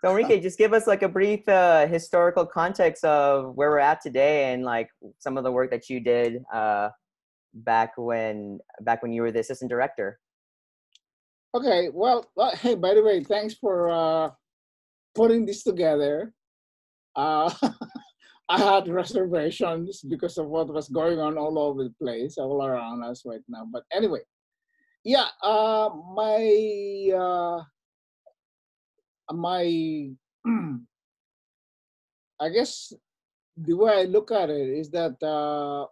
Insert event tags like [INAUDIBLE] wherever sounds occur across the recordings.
So Enrique, [LAUGHS] just give us like a brief uh, historical context of where we're at today and like some of the work that you did uh, back when back when you were the assistant director. Okay, well, well hey, by the way, thanks for uh, putting this together. Uh, [LAUGHS] I had reservations because of what was going on all over the place, all around us right now. But anyway, yeah, uh, my uh, my [CLEARS THROAT] I guess the way I look at it is that uh,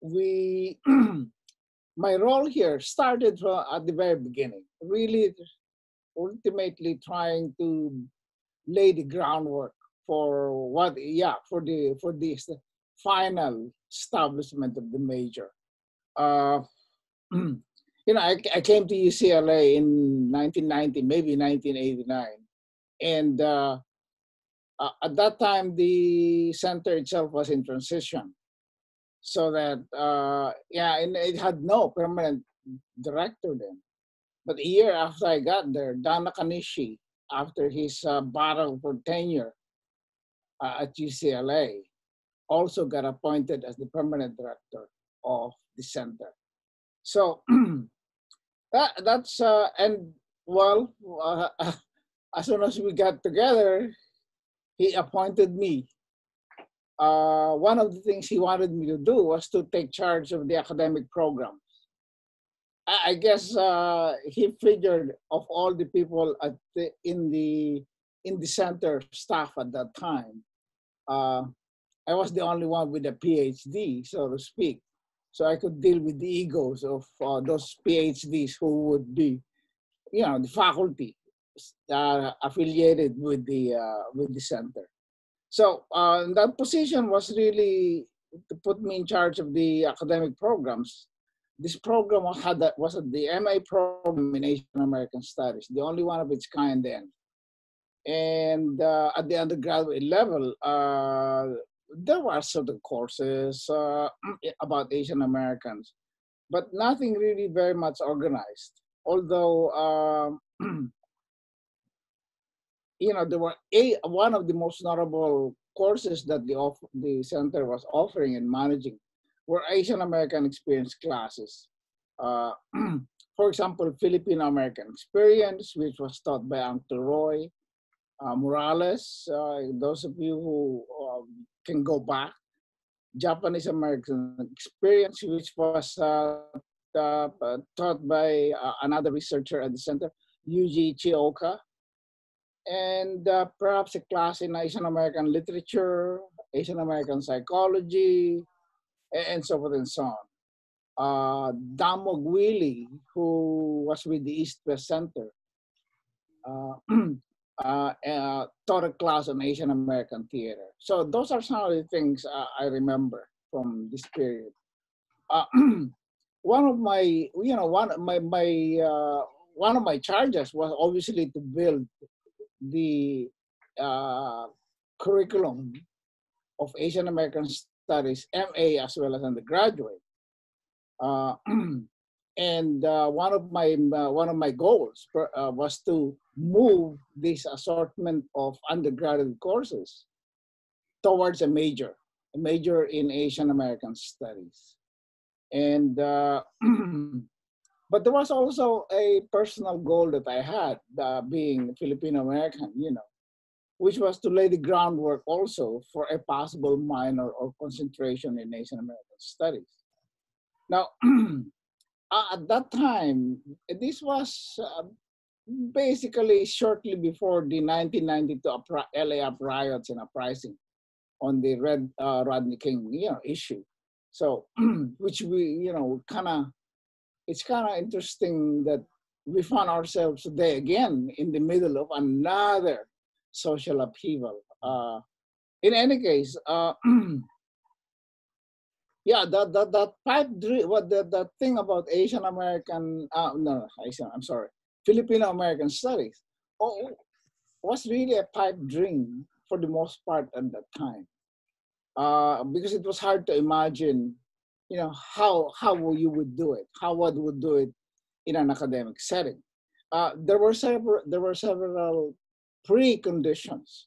we [CLEARS THROAT] my role here started from at the very beginning, really ultimately trying to lay the groundwork for what yeah for the for this final establishment of the major. Uh, [CLEARS THROAT] you know, I, I came to UCLA in 1990, maybe 1989 and uh, uh, at that time, the center itself was in transition. So that, uh, yeah, and it had no permanent director then. But a year after I got there, Don Nakanishi, after his uh, battle for tenure uh, at UCLA, also got appointed as the permanent director of the center. So [CLEARS THROAT] that, that's, uh, and well, [LAUGHS] as soon as we got together, he appointed me. Uh, one of the things he wanted me to do was to take charge of the academic programs. I, I guess uh, he figured of all the people the, in the in the center staff at that time, uh, I was the only one with a PhD, so to speak. So I could deal with the egos of uh, those PhDs who would be, you know, the faculty uh, affiliated with the uh, with the center. So uh, that position was really to put me in charge of the academic programs. This program had that was the MA program in Asian American Studies, the only one of its kind then. And uh, at the undergraduate level, uh, there were certain courses uh, [CLEARS THROAT] about Asian Americans, but nothing really very much organized. Although [CLEARS THROAT] you know, there were a, one of the most notable courses that the, off, the center was offering and managing were Asian American experience classes. Uh, [CLEARS THROAT] for example, Filipino American experience, which was taught by Uncle Roy uh, Morales. Uh, those of you who um, can go back, Japanese American experience, which was uh, uh, taught by uh, another researcher at the center, Yuji Ichioka and uh, perhaps a class in Asian American literature, Asian American psychology, and so forth and so on. Uh, Dom Magwili, who was with the East West Center, uh, [CLEARS THROAT] uh, uh, taught a class on Asian American theater. So those are some of the things uh, I remember from this period. Uh, [CLEARS THROAT] one of my, you know, one my my one of my charges was obviously to build the uh, curriculum of Asian American Studies, MA as well as undergraduate. Uh, [CLEARS THROAT] and uh, one of my uh, one of my goals uh, was to move this assortment of undergraduate courses towards a major, a major in Asian American Studies. And uh, [CLEARS THROAT] but there was also a personal goal that I had, uh, being Filipino American, you know, which was to lay the groundwork also for a possible minor or concentration in Asian American studies. Now, [CLEARS THROAT] at that time, this was uh, basically shortly before the 1992 LA riots and uprising on the Red uh, Rodney King, you know, issue. So, [CLEARS THROAT] which we, you know, kind of it's kind of interesting that we found ourselves today again in the middle of another social upheaval. Uh, in any case, uh, [CLEARS THROAT] yeah, that that that pipe dream. What the the thing about Asian American? Uh, no, Asian. I'm sorry, Filipino American studies. Oh, was really a pipe dream for the most part at that time, uh, because it was hard to imagine you know how how you would do it how one would do it in an academic setting uh, there were several there were several preconditions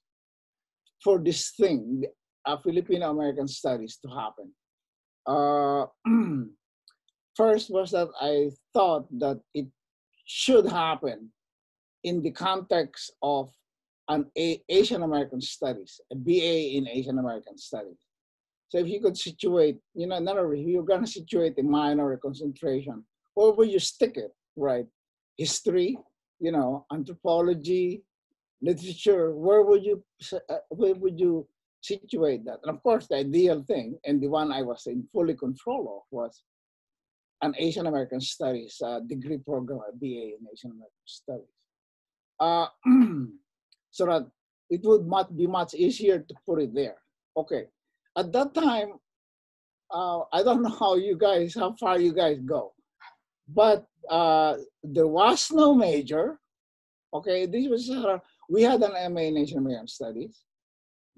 for this thing, uh, Filipino American studies, to happen. Uh, [CLEARS THROAT] first was that I thought that it should happen in the context of an a- Asian American studies, a BA in Asian American studies. So if you could situate, you know, not words, you're going to situate a minor or concentration, where would you stick it, right? History, you know, anthropology, literature. Where would you uh, where would you situate that? And of course, the ideal thing, and the one I was in fully control of, was an Asian American Studies uh, degree program, a BA in Asian American Studies. Uh, [CLEARS THROAT] so that it would be much easier to put it there. Okay, at that time, uh, I don't know how you guys, how far you guys go, but uh, there was no major. Okay, this was uh, we had an MA in Asian American Studies,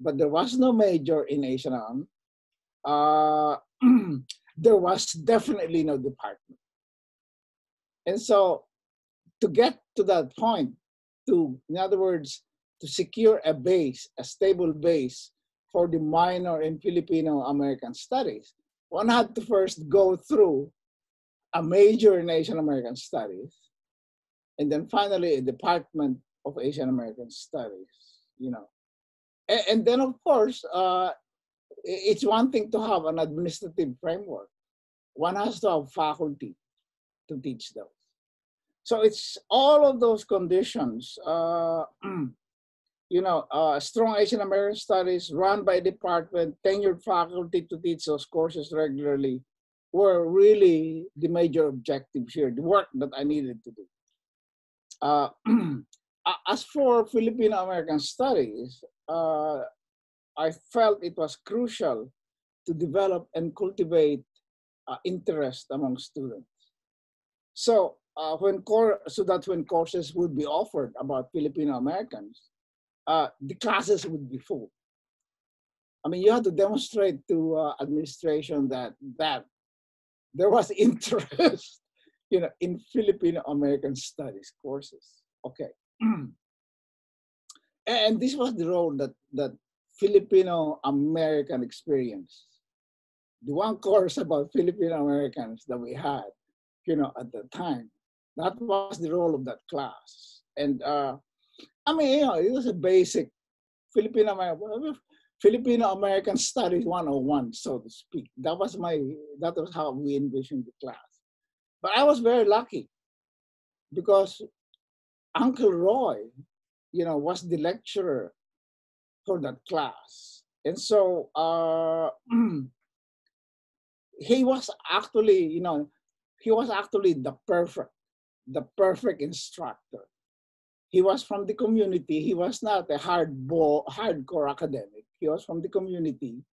but there was no major in Asian Am. Uh, [CLEARS THROAT] there was definitely no department, and so to get to that point, to in other words, to secure a base, a stable base for the minor in Filipino American Studies, one had to first go through a major in Asian American Studies, and then finally a department of Asian American Studies, you know. And, and then, of course, uh, it's one thing to have an administrative framework. One has to have faculty to teach those. So it's all of those conditions uh, [CLEARS THROAT] you know, uh, strong Asian American studies run by department, tenured faculty to teach those courses regularly were really the major objectives here, the work that I needed to do. Uh, [CLEARS THROAT] as for Filipino American studies, uh, I felt it was crucial to develop and cultivate uh, interest among students. So uh, when so that when courses would be offered about Filipino Americans, uh, the classes would be full. I mean, you have to demonstrate to uh, administration that that there was [LAUGHS] interest, you know, in Filipino American studies courses. Okay, [CLEARS THROAT] and this was the role that that Filipino American experience, the one course about Filipino Americans that we had, you know, at the time, that was the role of that class, and. Uh, I mean, you know, it was a basic Filipino American Filipino American Studies 101, so to speak. That was my that was how we envisioned the class. But I was very lucky because Uncle Roy, you know, was the lecturer for that class. And so uh, [CLEARS THROAT] he was actually, you know, he was actually the perfect, the perfect instructor he was from the community. He was not a hard hardcore academic. He was from the community,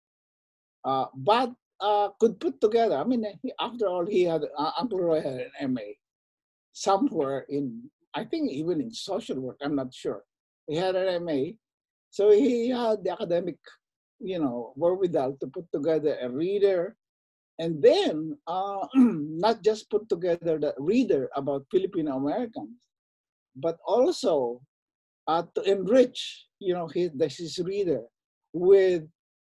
uh, but uh, could put together. I mean, he, after all, he had uh, Uncle Roy had an MA somewhere in, I think even in social work. I'm not sure. He had an MA, so he had the academic, you know, wherewithal to put together a reader, and then uh, [CLEARS THROAT] not just put together the reader about Filipino Americans, but also uh, to enrich, you know, his, his reader with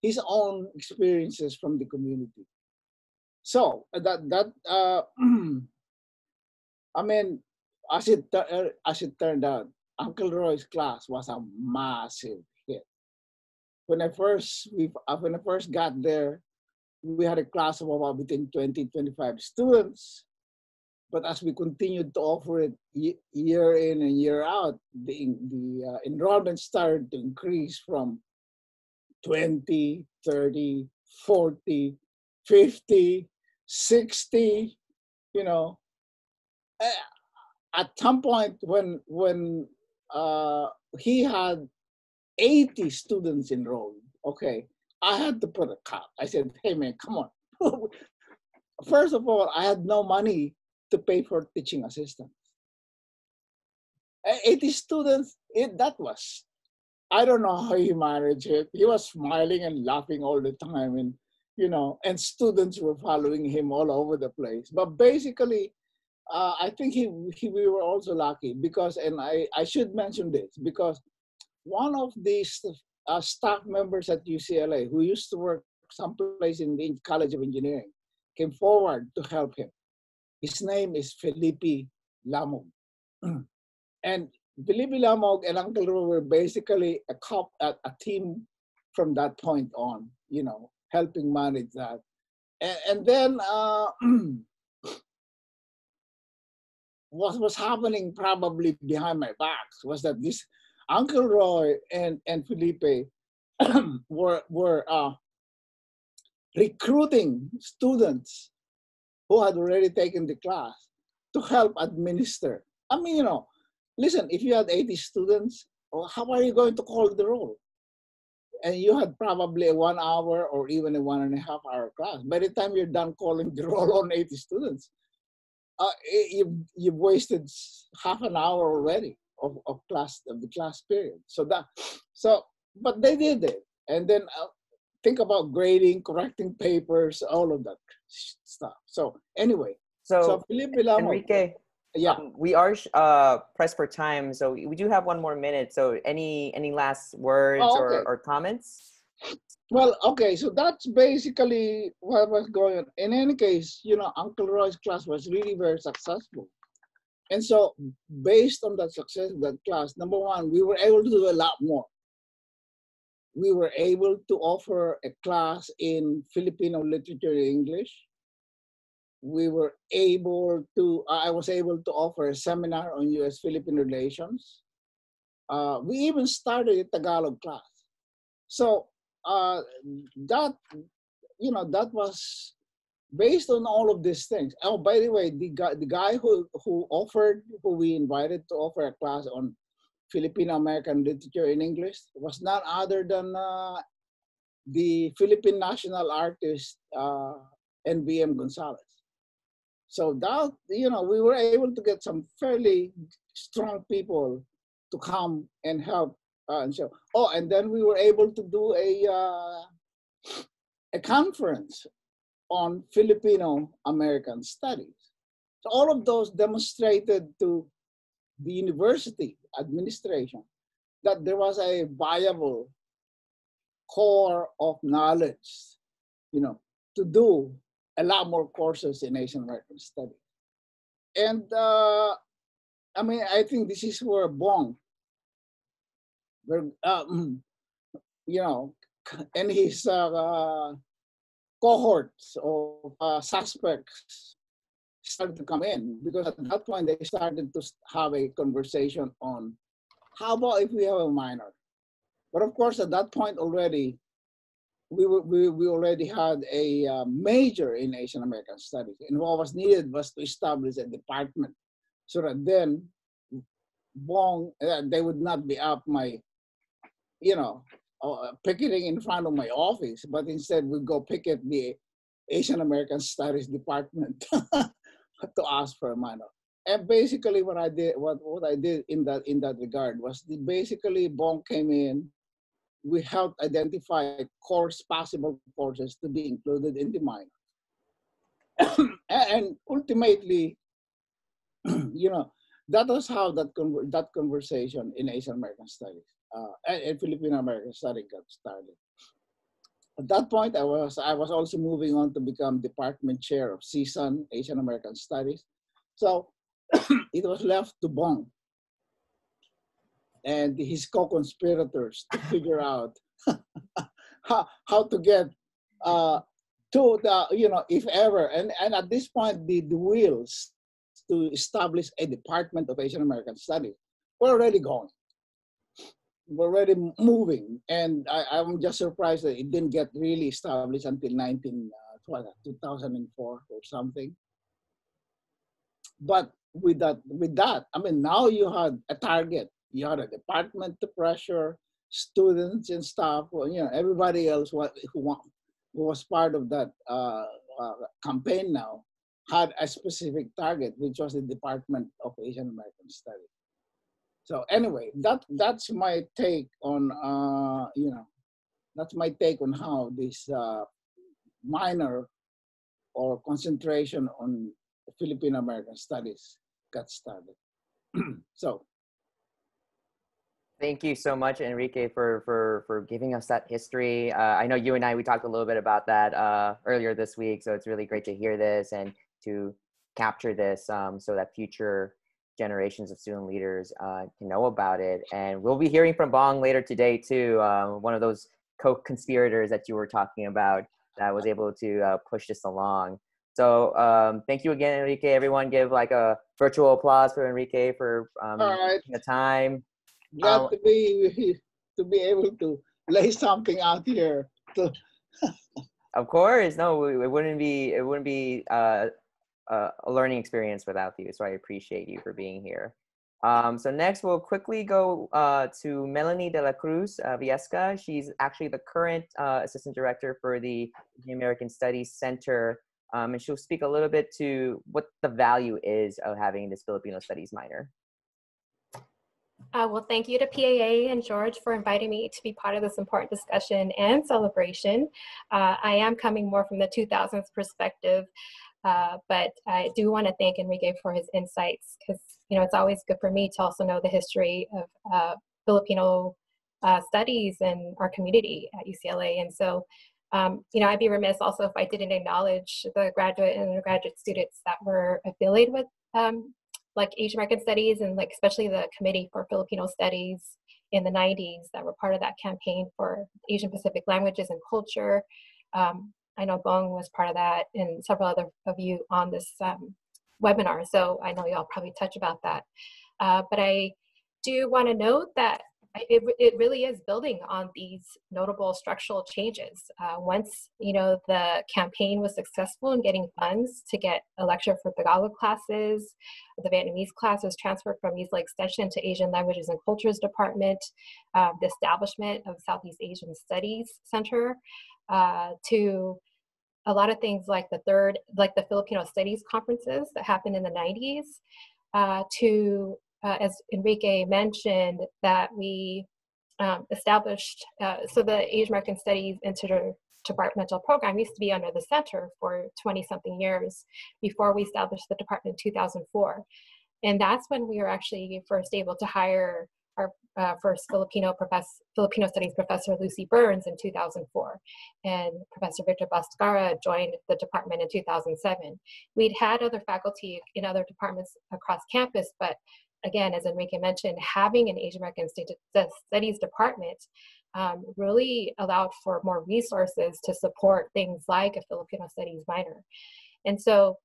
his own experiences from the community. So uh, that that uh, [CLEARS THROAT] I mean, as it uh, as it turned out, Uncle Roy's class was a massive hit. When I first we uh, when I first got there, we had a class of about between 20 25 students but as we continued to offer it year in and year out, the, the uh, enrollment started to increase from 20, 30, 40, 50, 60, you know. At some point when, when uh, he had 80 students enrolled, okay, I had to put a cap. I said, hey man, come on. [LAUGHS] First of all, I had no money to pay for teaching assistants. 80 students, it, that was, I don't know how he managed it. He was smiling and laughing all the time and, you know, and students were following him all over the place. But basically, uh, I think he, he, we were also lucky because, and I, I should mention this because one of these uh, staff members at UCLA who used to work someplace in the College of Engineering came forward to help him. His name is Felipe Lamog. [CLEARS THROAT] and Felipe Lamog and Uncle Ro were basically a, cop, a, a team from that point on, you know, helping manage that. And, and then uh, [CLEARS THROAT] what was happening probably behind my back was that this Uncle Roy and, and Felipe [CLEARS THROAT] were, were uh, recruiting students who had already taken the class to help administer. I mean, you know, listen, if you had 80 students, how are you going to call the roll? And you had probably a one hour or even a one and a half hour class. By the time you're done calling the roll on 80 students, uh, you've, you've wasted half an hour already of, of class of the class period. So that, so, but they did it. And then uh, think about grading, correcting papers, all of that stuff. So anyway, so, so Felipe Lamo, Enrique, yeah, um, we are uh, pressed for time, so we do have one more minute. So any any last words oh, okay. or, or comments? Well, okay, so that's basically what was going on. In any case, you know, Uncle Roy's class was really very successful. And so, based on that success of that class, number one, we were able to do a lot more we were able to offer a class in Filipino literature English. We were able to, I was able to offer a seminar on US Philippine relations. Uh, we even started a Tagalog class. So uh, that, you know, that was based on all of these things. Oh, by the way, the guy, the guy who, who offered, who we invited to offer a class on Filipino American literature in English was none other than uh, the Philippine national artist uh, NVM Gonzalez. So that you know we were able to get some fairly strong people to come and help uh, and so oh and then we were able to do a uh, a conference on Filipino American studies. So all of those demonstrated to the university administration that there was a viable core of knowledge, you know, to do a lot more courses in Asian American studies. And uh, I mean, I think this is where Bong, where, um, [CLEARS THROAT] you know, and his uh, uh, cohorts of uh, suspects started to come in because at that point they started to have a conversation on how about if we have a minor? But of course, at that point already, we, were, we, we already had a uh, major in Asian American studies. And what was needed was to establish a department so that then Bong, uh, they would not be up my, you know, uh, picketing in front of my office, but instead we go picket the Asian American Studies Department [LAUGHS] to ask for a minor. And basically, what I did, what, what I did in that in that regard was the, basically Bong came in. We helped identify course possible courses to be included in the minor. [COUGHS] and ultimately, [COUGHS] you know, that was how that that conversation in Asian American studies uh, and, and Filipino American studies got started. At that point, I was I was also moving on to become department chair of CSUN Asian American Studies. So [CLEARS THROAT] it was left to Bong and his co-conspirators to figure out [LAUGHS] how, how to get uh, to the you know if ever and and at this point the, the wheels to establish a department of Asian American Studies were already going were already moving. And I, am just surprised that it didn't get really established until 19, uh, 2004 or something. But with that, with that, I mean, now you had a target. You had a department to pressure students and staff, or, you know, everybody else who, who was part of that uh, uh, campaign now had a specific target, which was the Department of Asian American Studies. So anyway, that that's my take on uh, you know that's my take on how this uh, minor or concentration on Filipino American Studies got started. [CLEARS THROAT] so Thank you so much, Enrique, for for for giving us that history. Uh, I know you and I we talked a little bit about that uh, earlier this week, so it's really great to hear this and to capture this um, so that future generations of student leaders uh, can know about it. And we'll be hearing from Bong later today too, uh, one of those co-conspirators that you were talking about that was able to uh, push this along. So um, thank you again, Enrique. Everyone, give like a virtual applause for Enrique for um, right. the time glad um, to be [LAUGHS] to be able to lay something out here. To [LAUGHS] of course, no, it wouldn't be it wouldn't be uh, uh, a learning experience without you. So I appreciate you for being here. Um, so next, we'll quickly go uh, to Melany De La Cruz uh, Viesca. She's actually the current uh, assistant director for the American Studies Center, um, and she'll speak a little bit to what the value is of having this Filipino Studies minor. Uh, well, thank you to PAA and George for inviting me to be part of this important discussion and celebration. Uh, I am coming more from the 2000s perspective, uh, but I do want to thank Enrique for his insights because you know it's always good for me to also know the history of uh, Filipino uh, studies in our community at UCLA, and so. Um, you know, I'd be remiss also if I didn't acknowledge the graduate and undergraduate students that were affiliated with um, like Asian American Studies and like especially the Committee for Filipino Studies in the 90s that were part of that campaign for Asian Pacific languages and culture. Um, I know Bong was part of that and several other of you on this um, webinar. So I know y'all probably touch about that. Uh, but I do want to note that it, it really is building on these notable structural changes. Uh, once you know the campaign was successful in getting funds to get a lecture for Tagalog classes, the Vietnamese class was transferred from UCLA Extension to Asian Languages and Cultures Department, uh, the establishment of Southeast Asian Studies Center, uh, to a lot of things like the third, like the Filipino Studies conferences that happened in the 90s, uh, to uh, as Enrique mentioned, that we um, established, uh, so the Asian American Studies Interdepartmental Program used to be under the center for 20 something years before we established the department in 2004. And that's when we were actually first able to hire uh, first Filipino professor, Filipino Studies professor, Lucy Burns, in 2004. And Professor Victor Bascara joined the department in 2007. We'd had other faculty in other departments across campus, but again, as Enrique mentioned, having an Asian American Studies department um, really allowed for more resources to support things like a Filipino Studies minor. And so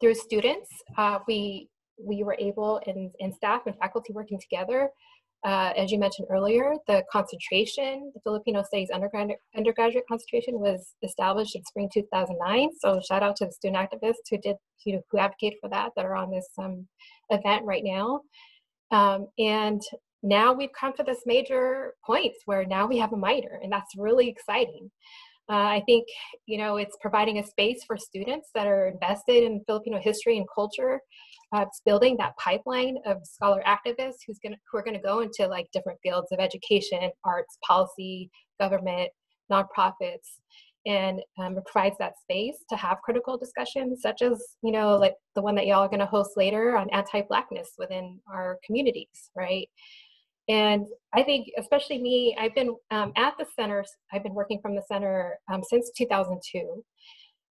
through students, uh, we, we were able, and, and staff and faculty working together, uh, as you mentioned earlier, the concentration, the Filipino Studies undergraduate, undergraduate concentration was established in spring 2009. So shout out to the student activists who did who, who advocate for that that are on this um, event right now. Um, and now we've come to this major point where now we have a minor, and that's really exciting. Uh, I think you know it's providing a space for students that are invested in Filipino history and culture. Uh, it's building that pipeline of scholar activists who's gonna who are going to go into like different fields of education, arts, policy, government, nonprofits, and um, provides that space to have critical discussions, such as you know like the one that y'all are going to host later on anti-blackness within our communities, right? And I think, especially me, I've been um, at the center, I've been working from the center um, since 2002.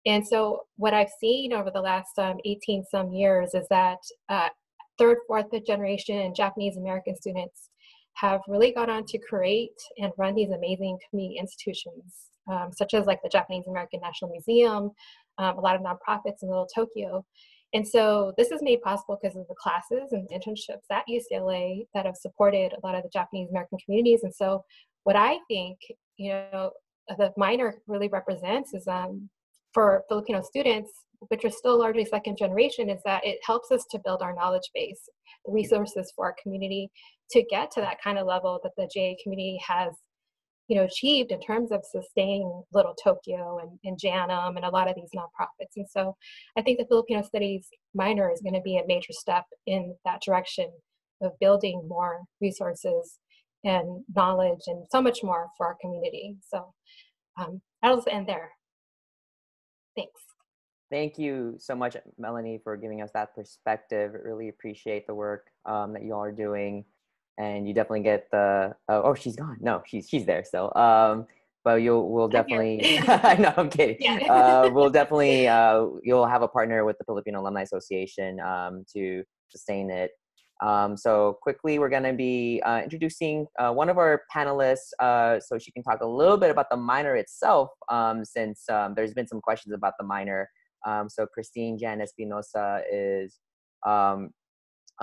And so, what I've seen over the last um, 18 some years is that uh, third, fourth generation Japanese American students have really gone on to create and run these amazing community institutions, um, such as like the Japanese American National Museum, um, a lot of nonprofits in Little Tokyo. And so this is made possible because of the classes and internships at UCLA that have supported a lot of the Japanese American communities. And so what I think, you know, the minor really represents is um, for Filipino students, which are still largely second generation, is that it helps us to build our knowledge base, the resources for our community to get to that kind of level that the JA community has you know achieved in terms of sustaining little tokyo and, and janum and a lot of these nonprofits. And so i think the filipino studies minor is going to be a major step in that direction of building more resources and knowledge and so much more for our community. So um, i'll end there. Thanks. Thank you so much, Melany, for giving us that perspective. Really appreciate the work um, that you all are doing, and you definitely get the. Uh, oh, she's gone. No, she's she's there still. Um, but you'll we'll definitely. [LAUGHS] [LAUGHS] I know I'm kidding. Yeah. uh, we'll definitely uh, you'll have a partner with the Filipino Alumni Association um, to sustain it. Um, so quickly, we're going to be uh, introducing uh, one of our panelists, uh, so she can talk a little bit about the minor itself, um, since um, there's been some questions about the minor. Um, so Kristine Jan Espinoza is um,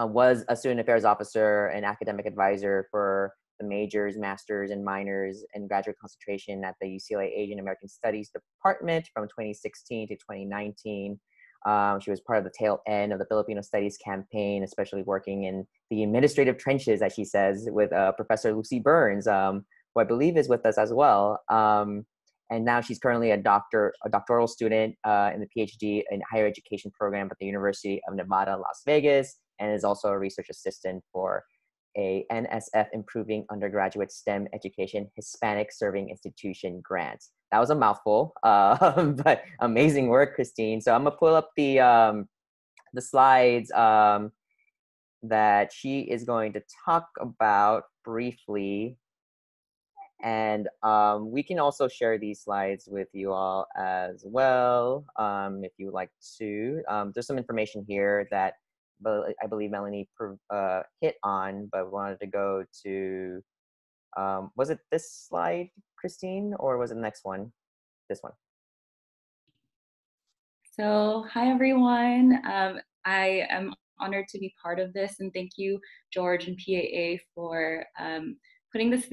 uh, was a student affairs officer and academic advisor for the majors, masters, and minors and graduate concentration at the UCLA Asian American Studies Department from 2016 to 2019. Um, she was part of the tail end of the Filipino Studies campaign, especially working in the administrative trenches, as she says, with uh, Professor Lucy Burns, um, who I believe is with us as well. Um, and now she's currently a doctor, a doctoral student uh, in the PhD in higher education program at the University of Nevada, Las Vegas, and is also a research assistant for a NSF Improving Undergraduate STEM Education Hispanic Serving Institution grant. That was a mouthful, uh, [LAUGHS] but amazing work, Kristine. So I'm gonna pull up the um, the slides um, that she is going to talk about briefly and um, we can also share these slides with you all as well um, if you would like to. Um, there's some information here that I believe Melany uh, hit on, but wanted to go to, um, was it this slide, Kristine, or was it the next one? This one. So, hi everyone. Um, I am honored to be part of this, and thank you, George and PAA, for um, putting this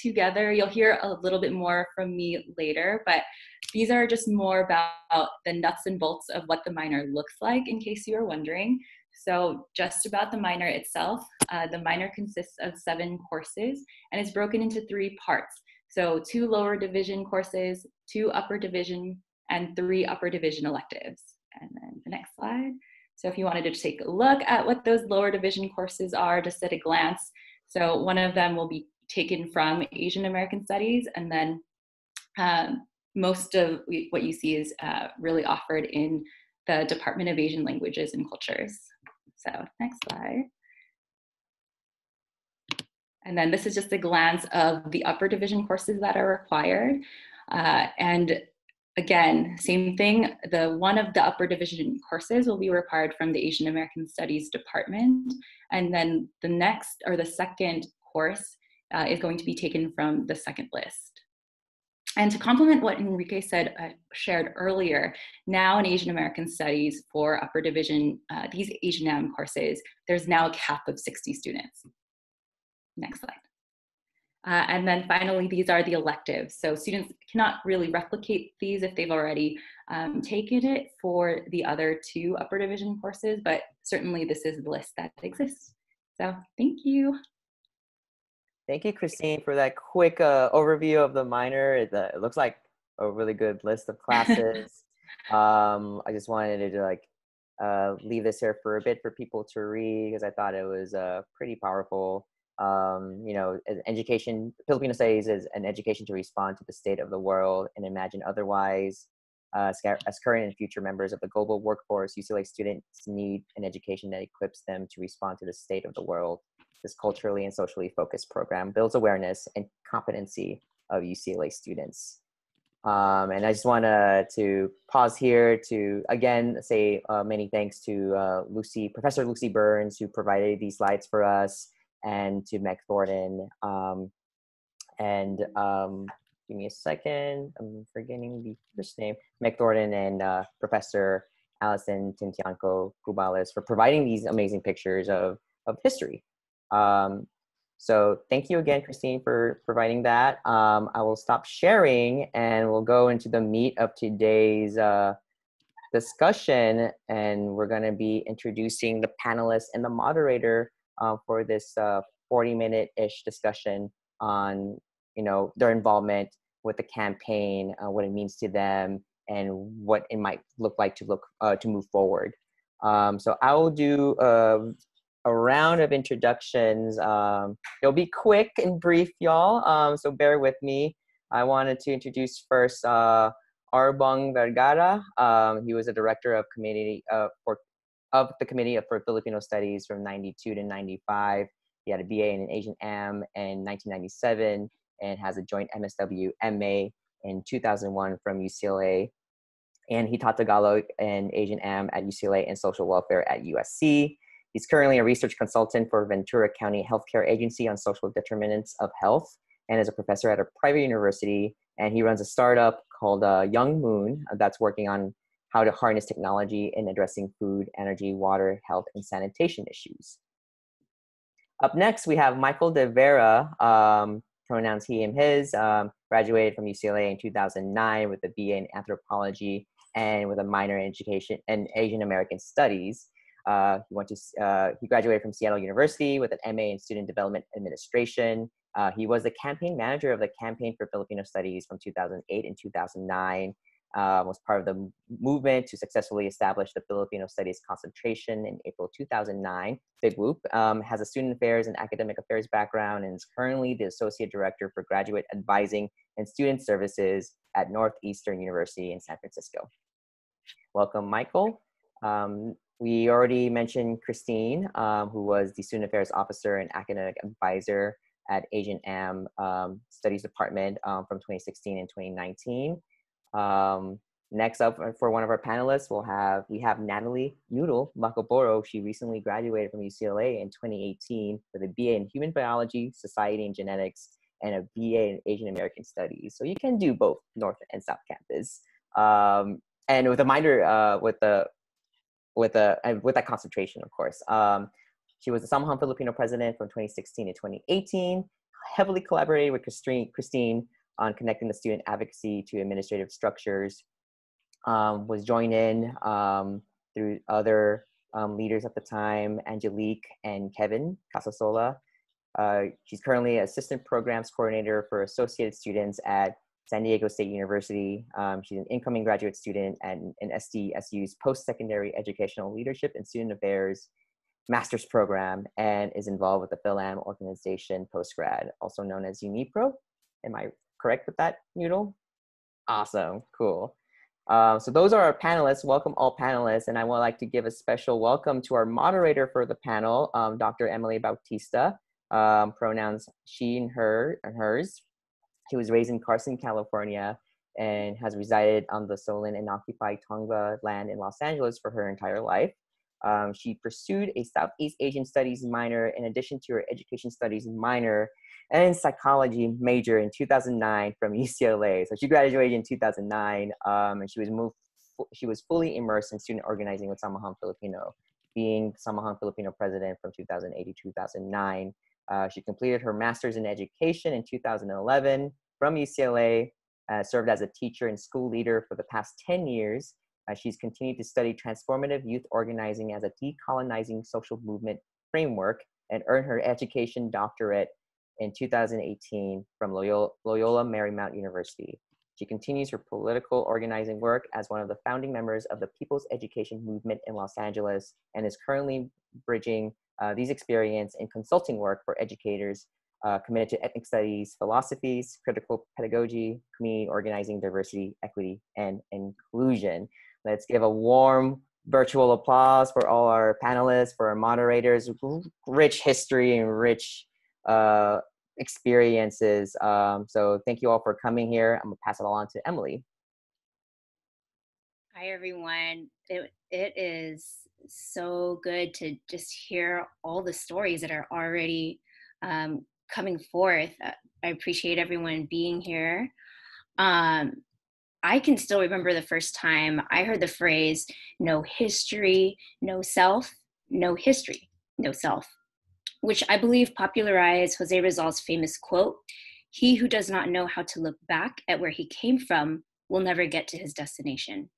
together. You'll hear a little bit more from me later, but these are just more about the nuts and bolts of what the minor looks like, in case you are wondering. So, just about the minor itself, uh, the minor consists of seven courses and is broken into three parts. So, two lower division courses, two upper division, and three upper division electives. And then the next slide. So, if you wanted to take a look at what those lower division courses are, just at a glance. So, one of them will be taken from Asian American Studies, and then um, most of what you see is uh, really offered in the Department of Asian Languages and Cultures. So next slide. And then this is just a glance of the upper division courses that are required. Uh, and again, same thing, the one of the upper division courses will be required from the Asian American Studies department. And then the next or the second course uh, is going to be taken from the second list. And to complement what Enrique said, uh, shared earlier, now in Asian American Studies for upper division, uh, these Asian AM courses, there's now a cap of 60 students. Next slide. Uh, and then finally, these are the electives. So students cannot really replicate these if they've already um, taken it for the other two upper division courses, but certainly this is the list that exists. So thank you. Thank you, Kristine, for that quick uh, overview of the minor. It, uh, it, looks like a really good list of [LAUGHS] classes. um, I just wanted to like uh, leave this here for a bit for people to read because I thought it was uh, pretty powerful. Um, you know, education, Filipino studies is an education to respond to the state of the world and imagine otherwise. Uh, as current and future members of the global workforce, UCLA students need an education that equips them to respond to the state of the world this culturally and socially focused program builds awareness and competency of UCLA students. Um, and I just want to pause here to again say uh, many thanks to uh, Lucy, Professor Lucy Burns, who provided these slides for us, and to Meg Thornton. Um, and um, give me a second, I'm forgetting the first name, Meg Thornton and uh, Professor Allison Tintiangco Cubales for providing these amazing pictures of, of history um, so thank you again, Kristine, for providing that. Um, I will stop sharing and we'll go into the meat of today's uh, discussion. And we're going to be introducing the panelists and the moderator uh, for this uh, 40 minute ish discussion on, you know, their involvement with the campaign, uh, what it means to them, and what it might look like to look uh, to move forward. Um, so I will do uh, a round of introductions. Um, it'll be quick and brief, y'all. Um, so bear with me. I wanted to introduce first uh, R. Bong Vergara. Um, he was a director of community uh, for of the Committee for Filipino Studies from 92 to 95. He had a BA in Asian Am in 1997 and has a joint MSW MA in 2001 from UCLA. And he taught Tagalog and Asian Am at UCLA and social welfare at USC. He's currently a research consultant for Ventura County Healthcare Agency on social determinants of health and is a professor at a private university. And he runs a startup called uh, Young Moon that's working on how to harness technology in addressing food, energy, water, health, and sanitation issues. Up next, we have Michael De Vera, um, pronouns he and his, um, graduated from UCLA in 2009 with a BA in anthropology and with a minor in education and Asian American studies. Uh, he went to uh, he graduated from Seattle University with an MA in Student Development Administration. Uh, he was the campaign manager of the Campaign for Filipino Studies from 2008 and 2009. Uh, was part of the movement to successfully establish the Filipino Studies concentration in April 2009. Big Whoop um, has a student affairs and academic affairs background and is currently the associate director for graduate advising and student services at Northeastern University in San Francisco. Welcome, Michael. Um, we already mentioned Kristine, um, who was the student affairs officer and academic advisor at Asian Am um, Studies Department um, from 2016 and 2019. Um, next up for one of our panelists, we'll have we have Natalie Noodle Bagaporo. She recently graduated from UCLA in 2018 with a BA in Human Biology, Society and Genetics, and a BA in Asian American Studies. So you can do both North and South Campus. Um, and with a minor uh, with the with a with that concentration, of course. Um, she was the Samahang Pilipino president from 2016 to 2018. Heavily collaborated with Kristine, Kristine on connecting the student advocacy to administrative structures. Um, was joined in um, through other um, leaders at the time, Angelique and Kevin Casasola. Uh, she's currently assistant programs coordinator for associated students at San Diego State University. Um, she's an incoming graduate student at an SDSU's post-secondary educational leadership and student affairs master's program and is involved with the PhilAm organization postgrad, also known as UNIPRO. Am I correct with that, Noodle? Awesome, cool. Uh, so those are our panelists. Welcome all panelists. And I would like to give a special welcome to our moderator for the panel, um, Dr. Emily Bautista, um, pronouns she and her and hers. She was raised in Carson, California, and has resided on the stolen and occupied Tongva land in Los Angeles for her entire life. Um, she pursued a Southeast Asian Studies minor in addition to her Education Studies minor and psychology major in 2009 from UCLA. So she graduated in 2009, um, and she was moved. She was fully immersed in student organizing with Samahang Pilipino, being Samahang Pilipino president from 2008 to 2009. Uh, she completed her master's in education in 2011 from UCLA, uh, served as a teacher and school leader for the past 10 years, uh, she's continued to study transformative youth organizing as a decolonizing social movement framework and earned her education doctorate in 2018 from Loyola, Loyola Marymount University. She continues her political organizing work as one of the founding members of the People's Education Movement in Los Angeles and is currently bridging uh, these experience in consulting work for educators uh, committed to ethnic studies, philosophies, critical pedagogy, community organizing, diversity, equity, and inclusion. Let's give a warm virtual applause for all our panelists, for our moderators, rich history and rich uh, experiences. Um, so thank you all for coming here. I'm gonna pass it all on to Emily. Hi everyone. It, it is so good to just hear all the stories that are already um, coming forth. Uh, I appreciate everyone being here. Um, I can still remember the first time I heard the phrase no history, no self, no history, no self, which I believe popularized Jose Rizal's famous quote He who does not know how to look back at where he came from will never get to his destination.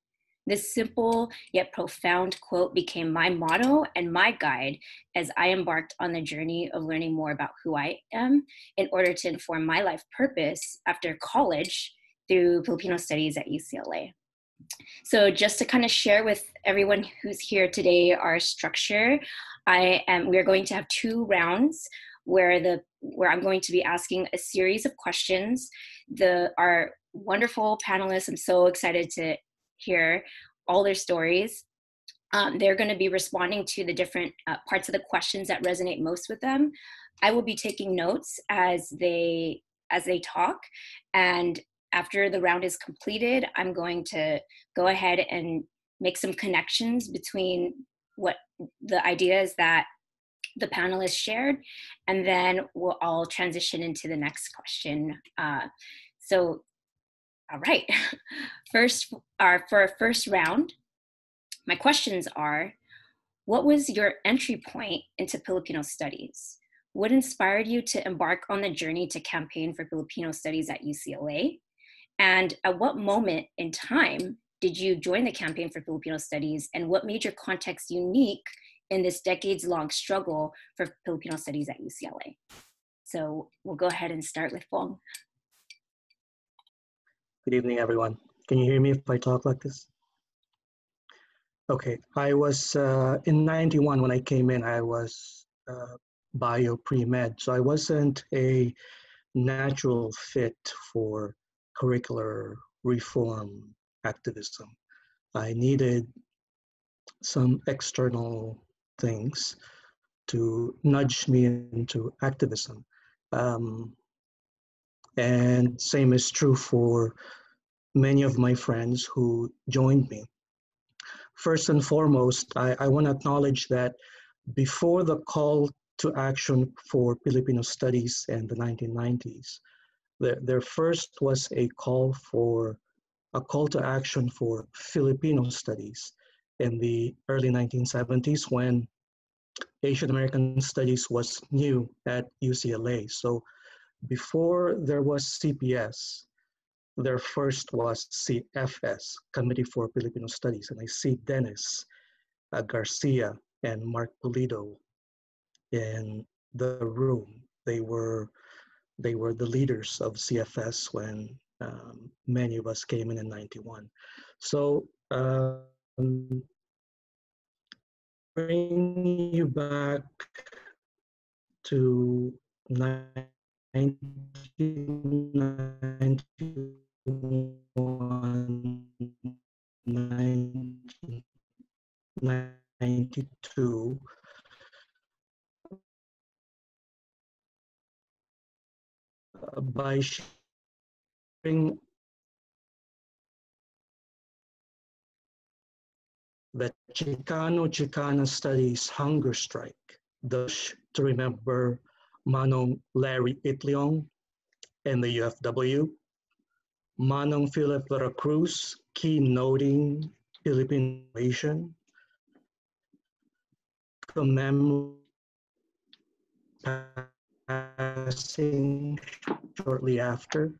This simple yet profound quote became my motto and my guide as I embarked on the journey of learning more about who I am in order to inform my life purpose after college through Filipino studies at UCLA. So just to kind of share with everyone who's here today our structure, I am we're going to have two rounds where the where I'm going to be asking a series of questions. The our wonderful panelists, I'm so excited to hear all their stories. Um, they're going to be responding to the different uh, parts of the questions that resonate most with them. I will be taking notes as they as they talk, and after the round is completed, I'm going to go ahead and make some connections between what the ideas that the panelists shared, and then we'll all transition into the next question. Uh, so, all right, [LAUGHS] first, our, for our first round, my questions are, what was your entry point into Filipino studies? What inspired you to embark on the journey to campaign for Filipino studies at UCLA? And at what moment in time did you join the Campaign for Filipino Studies and what made your context unique in this decades long struggle for Filipino studies at UCLA? So we'll go ahead and start with Bong. Good evening, everyone. Can you hear me if I talk like this? Okay, I was uh, in 91 when I came in, I was uh, bio pre-med, so I wasn't a natural fit for curricular reform activism. I needed some external things to nudge me into activism. Um, and same is true for many of my friends who joined me. First and foremost, I, I want to acknowledge that before the call to action for Filipino studies in the 1990s, there, there first was a call for a call to action for Filipino studies in the early 1970s when Asian American Studies was new at UCLA. So before there was CPS, there first was CFS, Committee for Filipino Studies, and I see Dennis uh, Garcia and Mark Pulido in the room. They were they were the leaders of CFS when um, many of us came in in 91. So um, bring you back to 1991, 1992. Uh, by sharing the Chicano Chicana Studies hunger strike, thus to remember Manong Larry Itliong and the UFW, Manong Philip Vera Cruz keynoting Philippine nation, commemorate passing shortly after.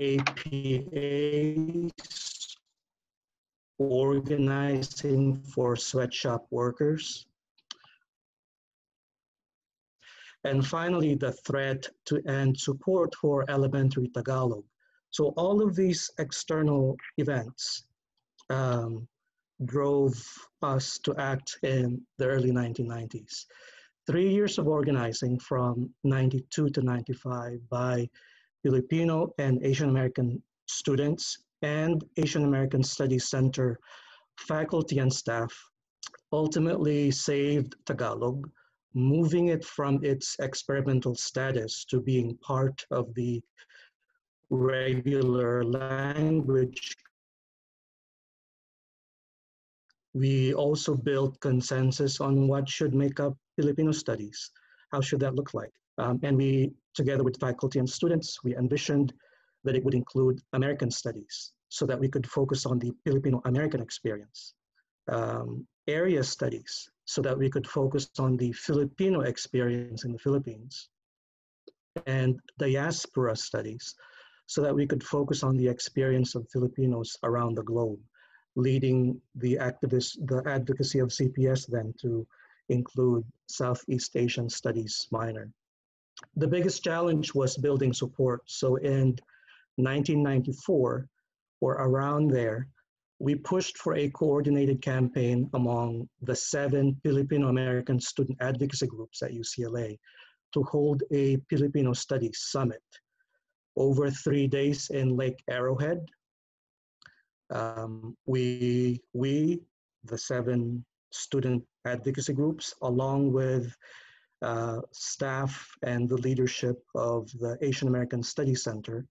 APAs organizing for sweatshop workers. And finally, the threat to end support for elementary Tagalog. So all of these external events um, drove us to act in the early 1990s. Three years of organizing from 92 to 95 by Filipino and Asian American students and Asian American Studies Center faculty and staff ultimately saved Tagalog, moving it from its experimental status to being part of the regular language we also built consensus on what should make up Filipino studies. How should that look like? Um, and we, together with faculty and students, we envisioned that it would include American studies so that we could focus on the Filipino American experience. Um, area studies so that we could focus on the Filipino experience in the Philippines. And diaspora studies so that we could focus on the experience of Filipinos around the globe leading the activist, the advocacy of CPS then to include Southeast Asian Studies minor. The biggest challenge was building support. So in 1994 or around there, we pushed for a coordinated campaign among the seven Filipino American student advocacy groups at UCLA to hold a Filipino Studies Summit over three days in Lake Arrowhead. Um, we, we, the seven student advocacy groups, along with uh, staff and the leadership of the Asian American Studies Center,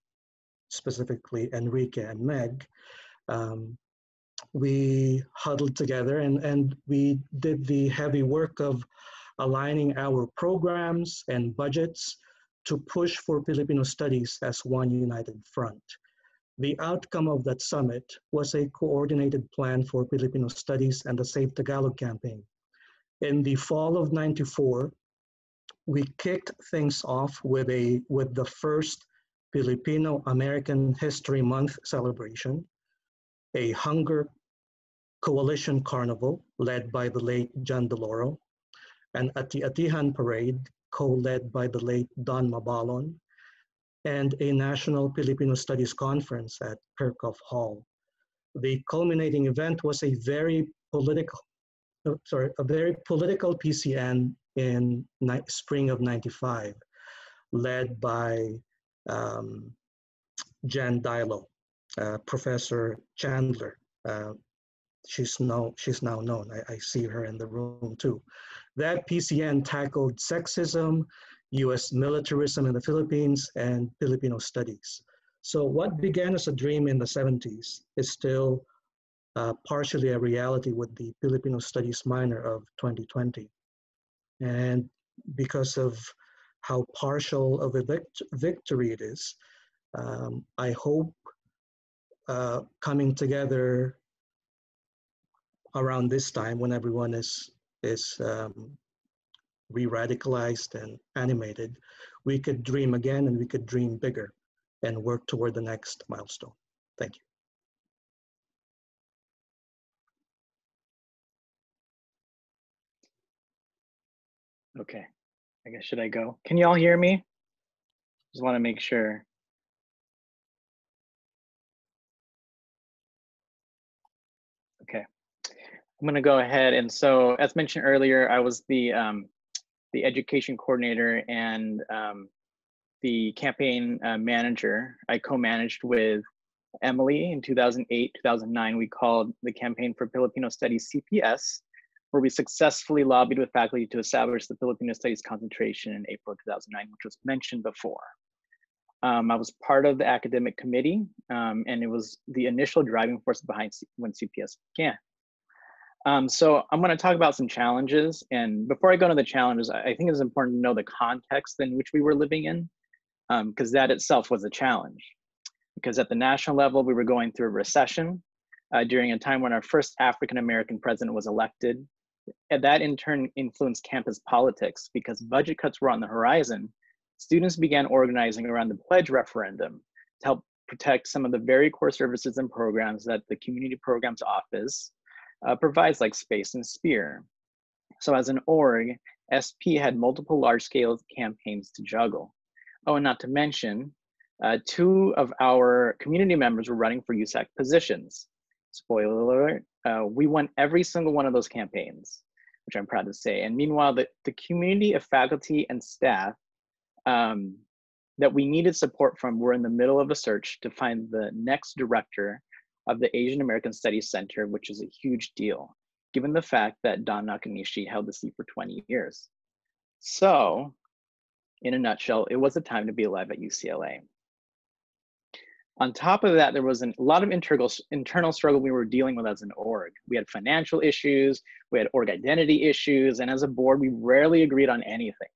specifically Enrique and Meg, um, we huddled together and, and we did the heavy work of aligning our programs and budgets to push for Filipino studies as one united front. The outcome of that summit was a coordinated plan for Filipino studies and the Save Tagalog campaign. In the fall of 94, we kicked things off with, a, with the first Filipino American History Month celebration, a hunger coalition carnival led by the late John Deloro, an Ati-Atihan parade co-led by the late Dawn Mabalon, and a National Filipino Studies Conference at Kerckhoff Hall. The culminating event was a very political, uh, sorry, a very political PCN in spring of 95, led by um, Jan Dilo, uh, Professor Chandler, uh, she's now she's now known. I, I, see her in the room too. That PCN tackled sexism, U.S. militarism in the Philippines, and Filipino studies. So what began as a dream in the 70s is still uh, partially a reality with the Filipino Studies minor of 2020. And because of how partial of a vict victory it is, um, I hope uh, coming together around this time when everyone is is um, re-radicalized and animated, we could dream again and we could dream bigger and work toward the next milestone. Thank you. Okay, I guess should I go? Can you all hear me? Just want to make sure. I'm going to go ahead. And so, as mentioned earlier, I was the um, the education coordinator and um, the campaign uh, manager. I co-managed with Emily in 2008, 2009. We called the campaign for Filipino Studies CPS, where we successfully lobbied with faculty to establish the Filipino Studies concentration in April 2009, which was mentioned before. Um, I was part of the academic committee, um, and it was the initial driving force behind C when CPS began. Um, so I'm going to talk about some challenges. And before I go into the challenges, I think it's important to know the context in which we were living in, because um, that itself was a challenge. Because at the national level, we were going through a recession uh, during a time when our first African American president was elected. And that in turn influenced campus politics because budget cuts were on the horizon. Students began organizing around the pledge referendum to help protect some of the very core services and programs that the Community Programs Office uh, provides like space and spear. So as an org, SP had multiple large-scale campaigns to juggle. Oh, and not to mention, uh, two of our community members were running for USAC positions. Spoiler alert, uh, we won every single one of those campaigns, which I'm proud to say. And meanwhile, the, the community of faculty and staff um, that we needed support from were in the middle of a search to find the next director of the Asian American Studies Center, which is a huge deal, given the fact that Don Nakanishi held the seat for 20 years. So, in a nutshell, it was a time to be alive at UCLA. On top of that, there was a lot of internal struggle we were dealing with as an org. We had financial issues, we had org identity issues, and as a board, we rarely agreed on anything.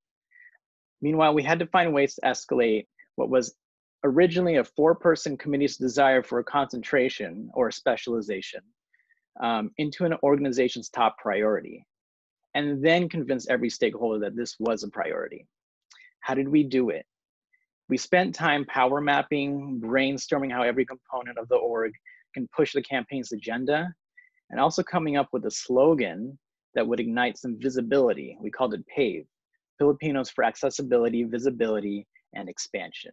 Meanwhile, we had to find ways to escalate what was originally a four-person committee's desire for a concentration or a specialization um, into an organization's top priority, and then convince every stakeholder that this was a priority. How did we do it? We spent time power mapping, brainstorming how every component of the org can push the campaign's agenda, and also coming up with a slogan that would ignite some visibility. We called it PAVE, Pilipinos for Accessibility, Visibility, and Expansion.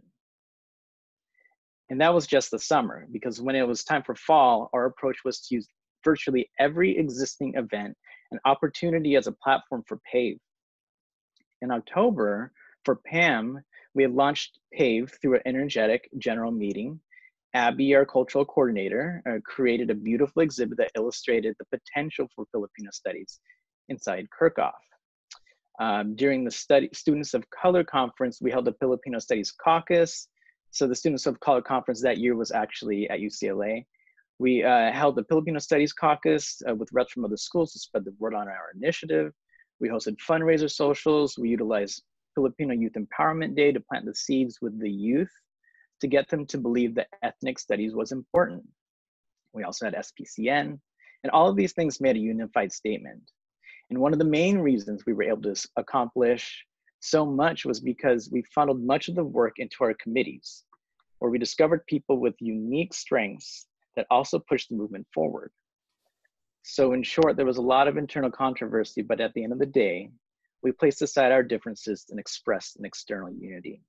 And that was just the summer, because when it was time for fall, our approach was to use virtually every existing event and opportunity as a platform for PAVE. In October, for PAM, we had launched PAVE through an energetic general meeting. Abby, our cultural coordinator, uh, created a beautiful exhibit that illustrated the potential for Filipino studies inside Kerckhoff. Um, during the study, Students of Color Conference, we held a Filipino Studies Caucus. So the Students of Color Conference that year was actually at UCLA. We uh, held the Filipino Studies Caucus uh, with reps from other schools to spread the word on our initiative. We hosted fundraiser socials. We utilized Filipino Youth Empowerment Day to plant the seeds with the youth to get them to believe that ethnic studies was important. We also had SPCN, and all of these things made a unified statement. And one of the main reasons we were able to accomplish so much was because we funneled much of the work into our committees, where we discovered people with unique strengths that also pushed the movement forward. So, in short, there was a lot of internal controversy, but at the end of the day, we placed aside our differences and expressed an external unity.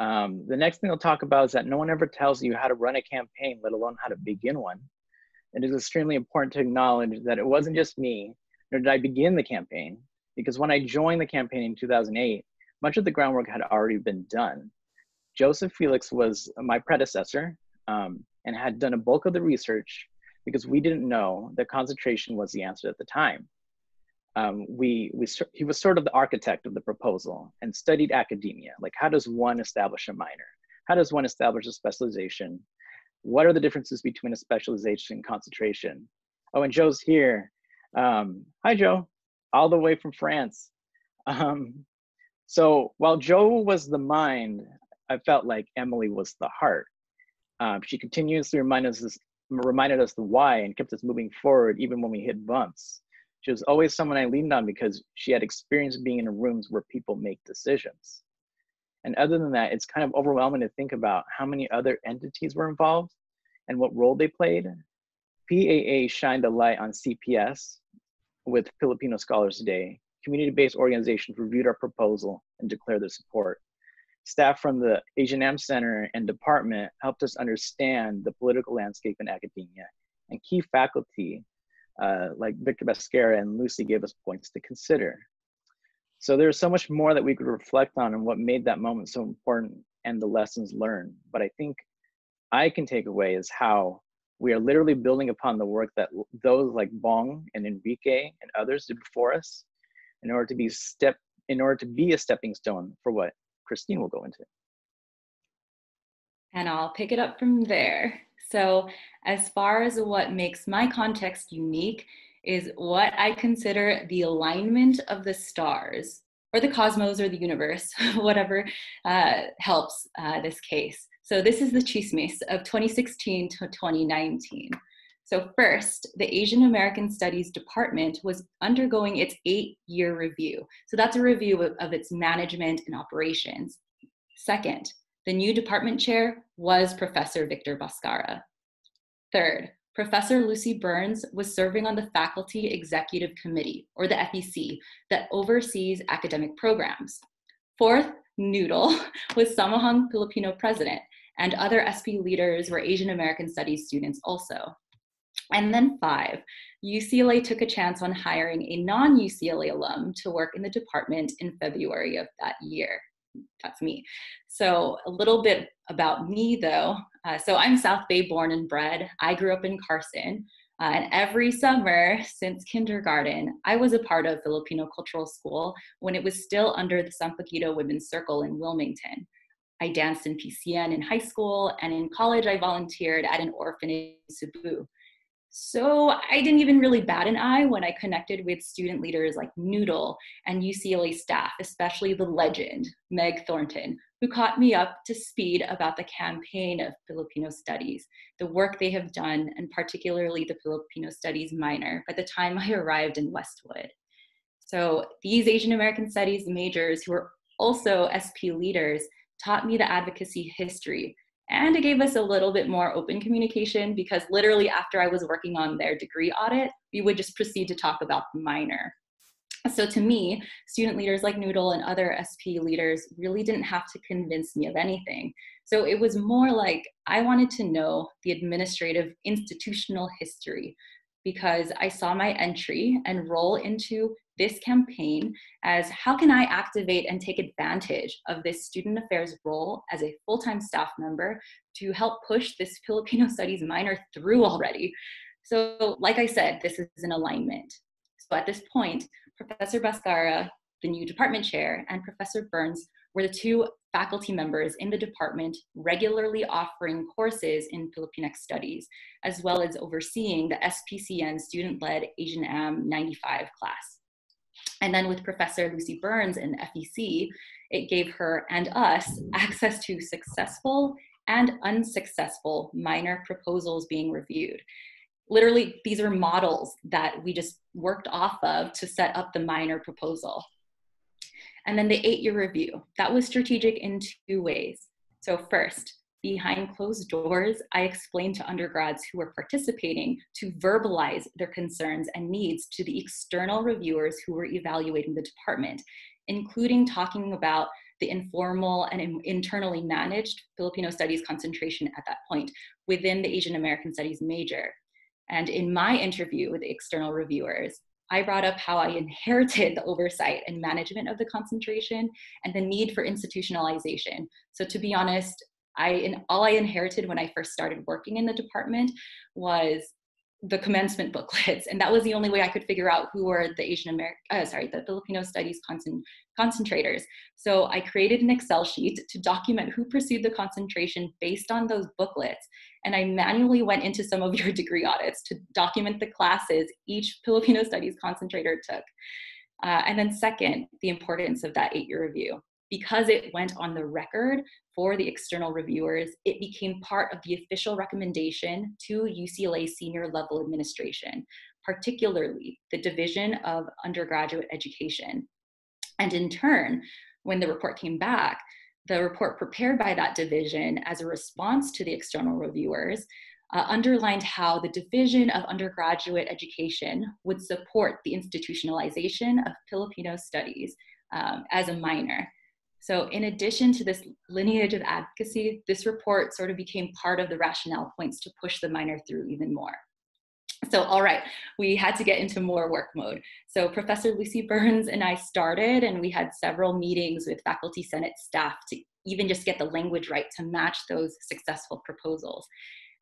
Um, the next thing I'll talk about is that no one ever tells you how to run a campaign, let alone how to begin one. It is extremely important to acknowledge that it wasn't just me, nor did I begin the campaign, because when I joined the campaign in 2008, much of the groundwork had already been done. Joseph Felix was my predecessor um, and had done a bulk of the research because we didn't know that concentration was the answer at the time um, we, we, he was sort of the architect of the proposal and studied academia. Like how does one establish a minor? How does one establish a specialization? What are the differences between a specialization and concentration? Oh, and Joe's here. Um, hi, Joe, all the way from France. Um, so while Joe was the mind, I felt like Emily was the heart. Um, she continuously reminded us, reminded us the why and kept us moving forward even when we hit bumps. She was always someone I leaned on because she had experience being in rooms where people make decisions. And other than that, it's kind of overwhelming to think about how many other entities were involved and what role they played. PAA shined a light on CPS with Filipino Scholars Day. Community-based organizations reviewed our proposal and declared their support. Staff from the Asian Am Center and department helped us understand the political landscape in academia, and key faculty uh, like Victor Bascara and Lucy gave us points to consider. So there's so much more that we could reflect on and what made that moment so important and the lessons learned. But I think I can take away is how we are literally building upon the work that those like Bong and Enrique and others did before us in order to be step in order to be a stepping stone for what Kristine will go into. And I'll pick it up from there. So, as far as what makes my context unique is what I consider the alignment of the stars or the cosmos or the universe, [LAUGHS] whatever uh, helps uh, this case. So, this is the chismes of 2016 to 2019. So, first, the Asian American Studies Department was undergoing its eight year review. So, that's a review of, of its management and operations. Second, the new department chair was Professor Victor Bascara. Third, Professor Lucy Burns was serving on the Faculty Executive Committee, or the FEC, that oversees academic programs. Fourth, Noodle [LAUGHS] was Samahang Pilipino president, and other SP leaders were Asian American Studies students also. And then five, UCLA took a chance on hiring a non UCLA alum to work in the department in February of that year that's me. So a little bit about me though. Uh, so I'm South Bay born and bred. I grew up in Carson. Uh, and every summer since kindergarten, I was a part of Filipino Cultural School when it was still under the Sampaguita Women's Circle in Wilmington. I danced in PCN in high school, and in college, I volunteered at an orphanage in Cebu. So I didn't even really bat an eye when I connected with student leaders like Noodle and UCLA staff, especially the legend, Meg Thornton, who caught me up to speed about the campaign of Filipino studies, the work they have done, and particularly the Filipino studies minor by the time I arrived in Westwood. So these Asian American studies majors who are also SP leaders taught me the advocacy history and it gave us a little bit more open communication because literally after I was working on their degree audit, we would just proceed to talk about the minor. So to me, student leaders like Noodle and other SP leaders really didn't have to convince me of anything. So it was more like I wanted to know the administrative institutional history because I saw my entry and roll into this campaign as how can I activate and take advantage of this student affairs role as a full-time staff member to help push this Filipino [LAUGHS] studies minor through already. So like I said, this is an alignment. So at this point, Professor Bascara, the new department chair, and Professor Burns were the two faculty members in the department regularly offering courses in Filipinx studies, as well as overseeing the SPCN student-led Asian Am 95 class. And then with Professor Lucy Burns in FEC, it gave her and us access to successful and unsuccessful minor proposals being reviewed. Literally, these are models that we just worked off of to set up the minor proposal. And then the eight year review, that was strategic in two ways. So, first, behind closed doors, I explained to undergrads who were participating to verbalize their concerns and needs to the external reviewers who were evaluating the department, including talking about the informal and internally managed Filipino studies concentration at that point within the Asian American studies major. And in my interview with the external reviewers, I brought up how I inherited the oversight and management of the concentration and the need for institutionalization. So to be honest, I all I inherited when I first started working in the department was the commencement booklets, and that was the only way I could figure out who were the Asian American, uh, sorry, the Filipino studies concent- concentrators. So I created an Excel sheet to document who pursued the concentration based on those booklets, and I manually went into some of [LAUGHS] your degree audits to document the classes each Filipino studies concentrator took. Uh, and then second, the importance of that eight-year review because it went on the record for the external reviewers, it became part of the official recommendation to UCLA senior level administration, particularly the Division of Undergraduate Education. And in turn, when the report came back, the report prepared by that division as a response to the external reviewers uh, underlined how the Division of Undergraduate Education would support the institutionalization of Filipino studies um, as a minor so in addition to this lineage of advocacy, this report sort of became part of the rationale points to push the minor through even more. So, all right, we had to get into more work mode. So, Professor Lucy Burns and I started, and we had several meetings with Faculty Senate staff to even just get the language right to match those successful proposals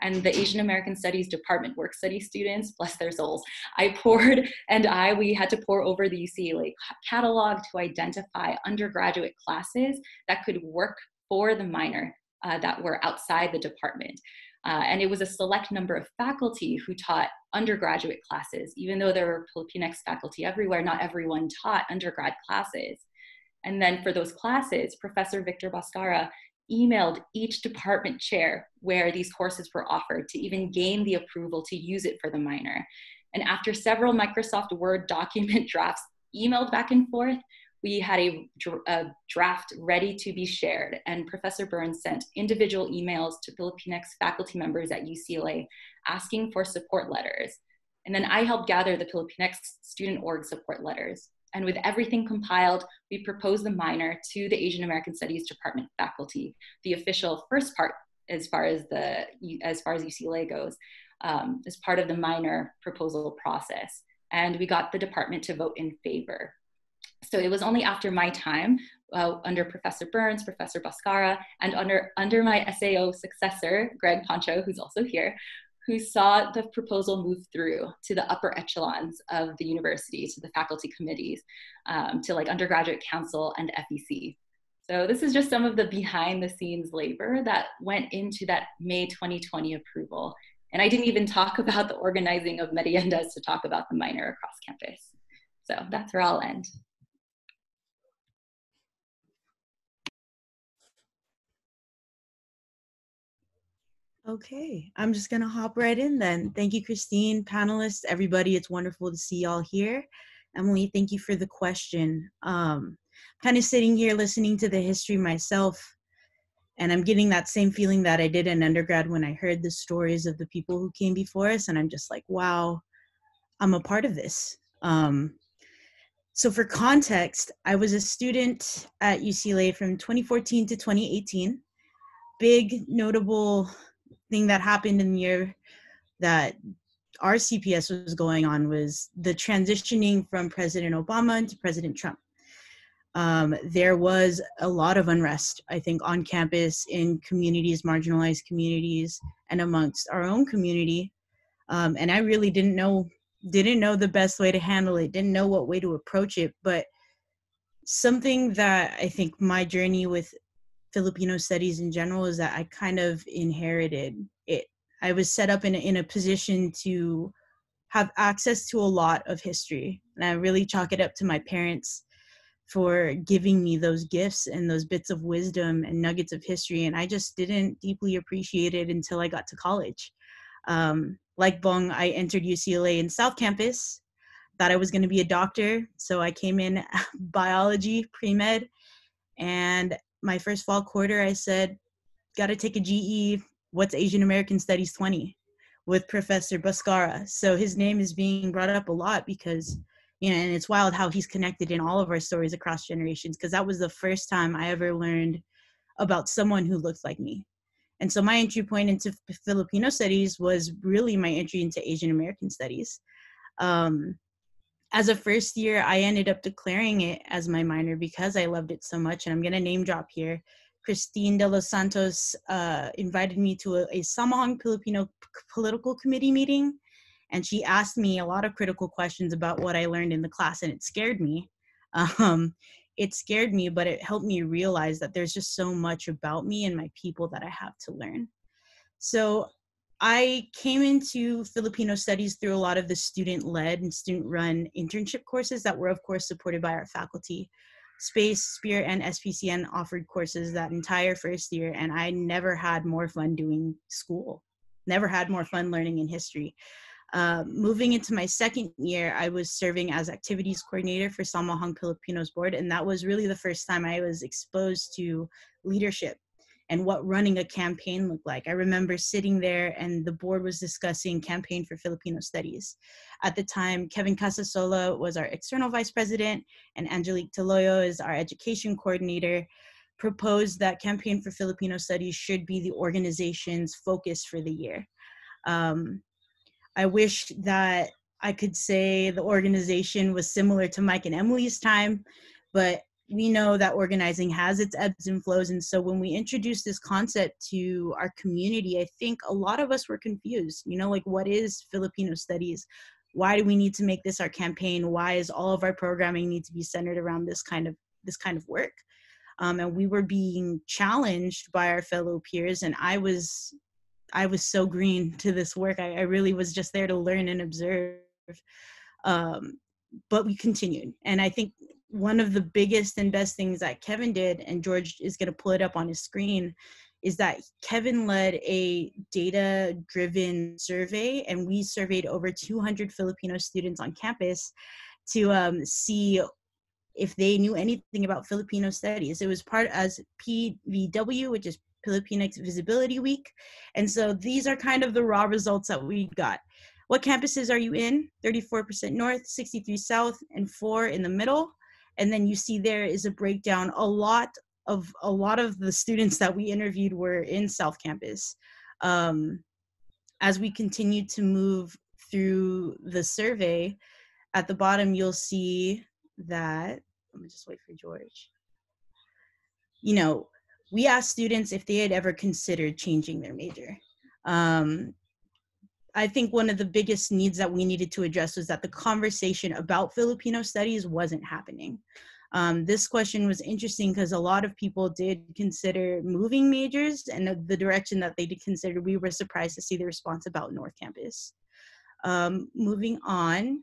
and the Asian American Studies Department work study students, bless their souls, I poured [LAUGHS] and I, we had to pour over the UCLA catalog to identify undergraduate classes that could work for the minor uh, that were outside the department. Uh, and it was a select number of faculty who taught undergraduate classes. Even though there were Filipinx faculty everywhere, not everyone taught undergrad classes. And then for those classes, Professor Victor Bascara emailed each department chair where these courses were offered to even gain the approval to use it for the minor. And after several Microsoft Word [LAUGHS] document drafts emailed back and forth, we had a, a, draft ready to be shared, and Professor Burns sent individual emails to Filipinx faculty members at UCLA asking for support letters. And then I helped gather the Filipinx student org support letters. And with everything compiled, we proposed the minor to the Asian American Studies Department faculty, the official first part as far as the as far as UCLA goes, um, as part of the minor proposal process. And we got the department to vote in favor. So it was only after my time uh, under Professor Burns, Professor Bascara, and under, under my SAO successor, Greg Poncho, who's also here, who saw the proposal move through to the upper echelons of the university, to the faculty committees, um, to like undergraduate council and FEC. So this is just some of the behind the scenes labor that went into that May 2020 approval. And I didn't even talk [LAUGHS] about the organizing of meriendas to talk about the minor across campus. So that's where I'll end. Okay, I'm just gonna hop right in then. Thank you, Kristine, panelists, everybody. It's wonderful to see y'all here. Emily, thank you for the question. Um, kind of sitting here listening to the history myself, and I'm getting that same feeling that I did in undergrad when I heard the stories of the people who came before us, and I'm just like, wow, I'm a part of this. Um, so for context, I was a student at UCLA from 2014 to 2018. Big notable thing that happened in the year that our CPS was going on was the transitioning from President Obama into President Trump. Um, there was a lot of unrest, I think, on campus in communities, marginalized communities, and amongst our own community. Um, and I really didn't know didn't know the best way to handle it, didn't know what way to approach it. But something that I think my journey with Filipino studies in general is that I kind of inherited it. I was set up in a, in a position to have access to a lot of history, and I really chalk it up to my parents for giving me those gifts and those bits of wisdom and nuggets of history. And I just didn't deeply appreciate it until I got to college. Um, like Bong, I entered UCLA in South Campus. Thought I was going to be a doctor, so I came in [LAUGHS] biology pre med. And my first fall quarter, I said, "Got to take a GE. What's Asian American Studies 20?" with Professor Bascara. So his name is being brought up a lot because, you know, and it's wild how he's connected in all of our stories across generations. Because that was the first time I ever learned about someone who looked like me and so my entry point into Filipino studies was really my entry into Asian American studies. Um, as a first year, I ended up declaring it as my minor because I loved it so much. And I'm going to name drop here. Christine de los Santos uh, invited me to a, a Samahang Pilipino Political Committee meeting. And she asked me a lot of critical questions about what I learned in the class, and it scared me. [LAUGHS] Um, it scared me, but it helped me realize that there's just so much about me and my people that I have to learn. So I came into Filipino studies through a lot of the student led and student run internship courses that were, of course, supported by our faculty. Space, Spear, and SPCN offered courses that entire first year, and I never had more fun doing school, never had more fun learning in history. Uh, moving into my second year, I was serving as activities coordinator for Samahang Pilipinos Board, and that was really the first time I was exposed to leadership and what running a campaign looked like. I remember sitting there and the board was discussing campaign for Filipino studies. At the time, Kevin Casasola was our external vice president and Angelique Taloyo is our education coordinator proposed that campaign for Filipino studies should be the organization's focus for the year. Um, I wish that I could say the organization was similar to Mike and Emily's time, but we know that organizing has its ebbs and flows. And so when we introduced this concept to our community, I think a lot of us were confused. You know, like what is Filipino studies? Why do we need to make this our campaign? Why is all of our programming need to be centered around this kind of this kind of work? Um, and we were being challenged by our fellow peers, and I was I was so green to this work. I, I really was just there to learn and observe. Um, but we continued. And I think one of the biggest and best things that Kevin did, and George is going to pull it up on his screen, is that Kevin led a data driven survey, and we surveyed over 200 Filipino students on campus to um, see if they knew anything about Filipino studies. It was part as PVW, which is Filipinx Visibility Week. And so these are kind of the raw results that we got. What campuses are you in? 34% North, 63 South, and four in the middle. And then you see there is a breakdown. A lot of a lot of the students that we interviewed were in South Campus. Um, as we continue to move through the survey, at the bottom you'll see that. Let me just wait for George. You know, we asked students if they had ever considered changing their major. Um, I think one of the biggest needs that we needed to address was that the conversation about Filipino studies wasn't happening. Um, this question was interesting because a lot of people did consider moving majors and the, the, direction that they did consider, we were surprised to see the response about North Campus. Um, moving on,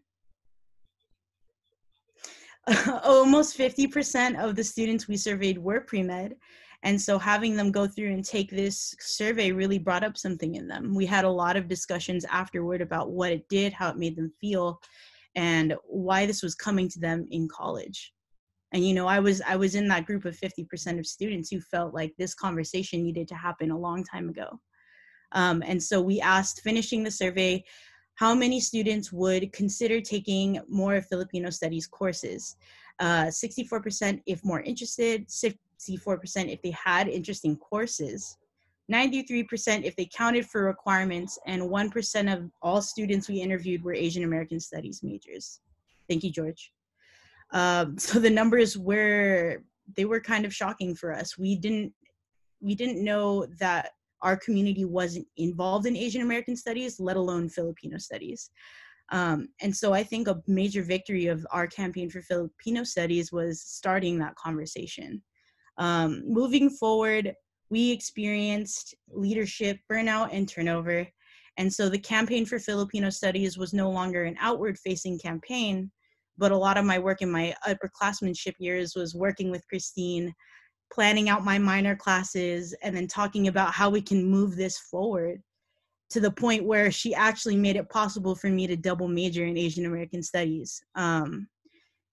[LAUGHS] almost 50% of the students we surveyed were pre-med and so having them go through and take this survey really brought up something in them. We had a lot of discussions afterward about what it did, how it made them feel, and why this was coming to them in college. And you know, I was I was in that group of 50% of students who felt like this conversation needed to happen a long time ago. Um, and so we asked, finishing the survey, how many students would consider taking more Filipino studies courses? Uh, 64% if more interested, 64% if they had interesting courses, 93% if they counted for requirements, and 1% of all students we interviewed were Asian American Studies majors. Thank you, George. Um, [LAUGHS] so the numbers were they were kind of shocking for us. We didn't we didn't know that our community wasn't involved in Asian American studies, let alone Filipino studies. Um, and so I think a major victory of our campaign for Filipino studies was starting that conversation. Um, moving forward, we experienced leadership burnout and turnover. And so the campaign for Filipino studies was no longer an outward facing campaign, but a lot of my work in my upperclassmanship years was working with Kristine, planning out my minor classes, and then talking about how we can move this forward to the point where she actually made it possible for me to double major in Asian American studies. Um,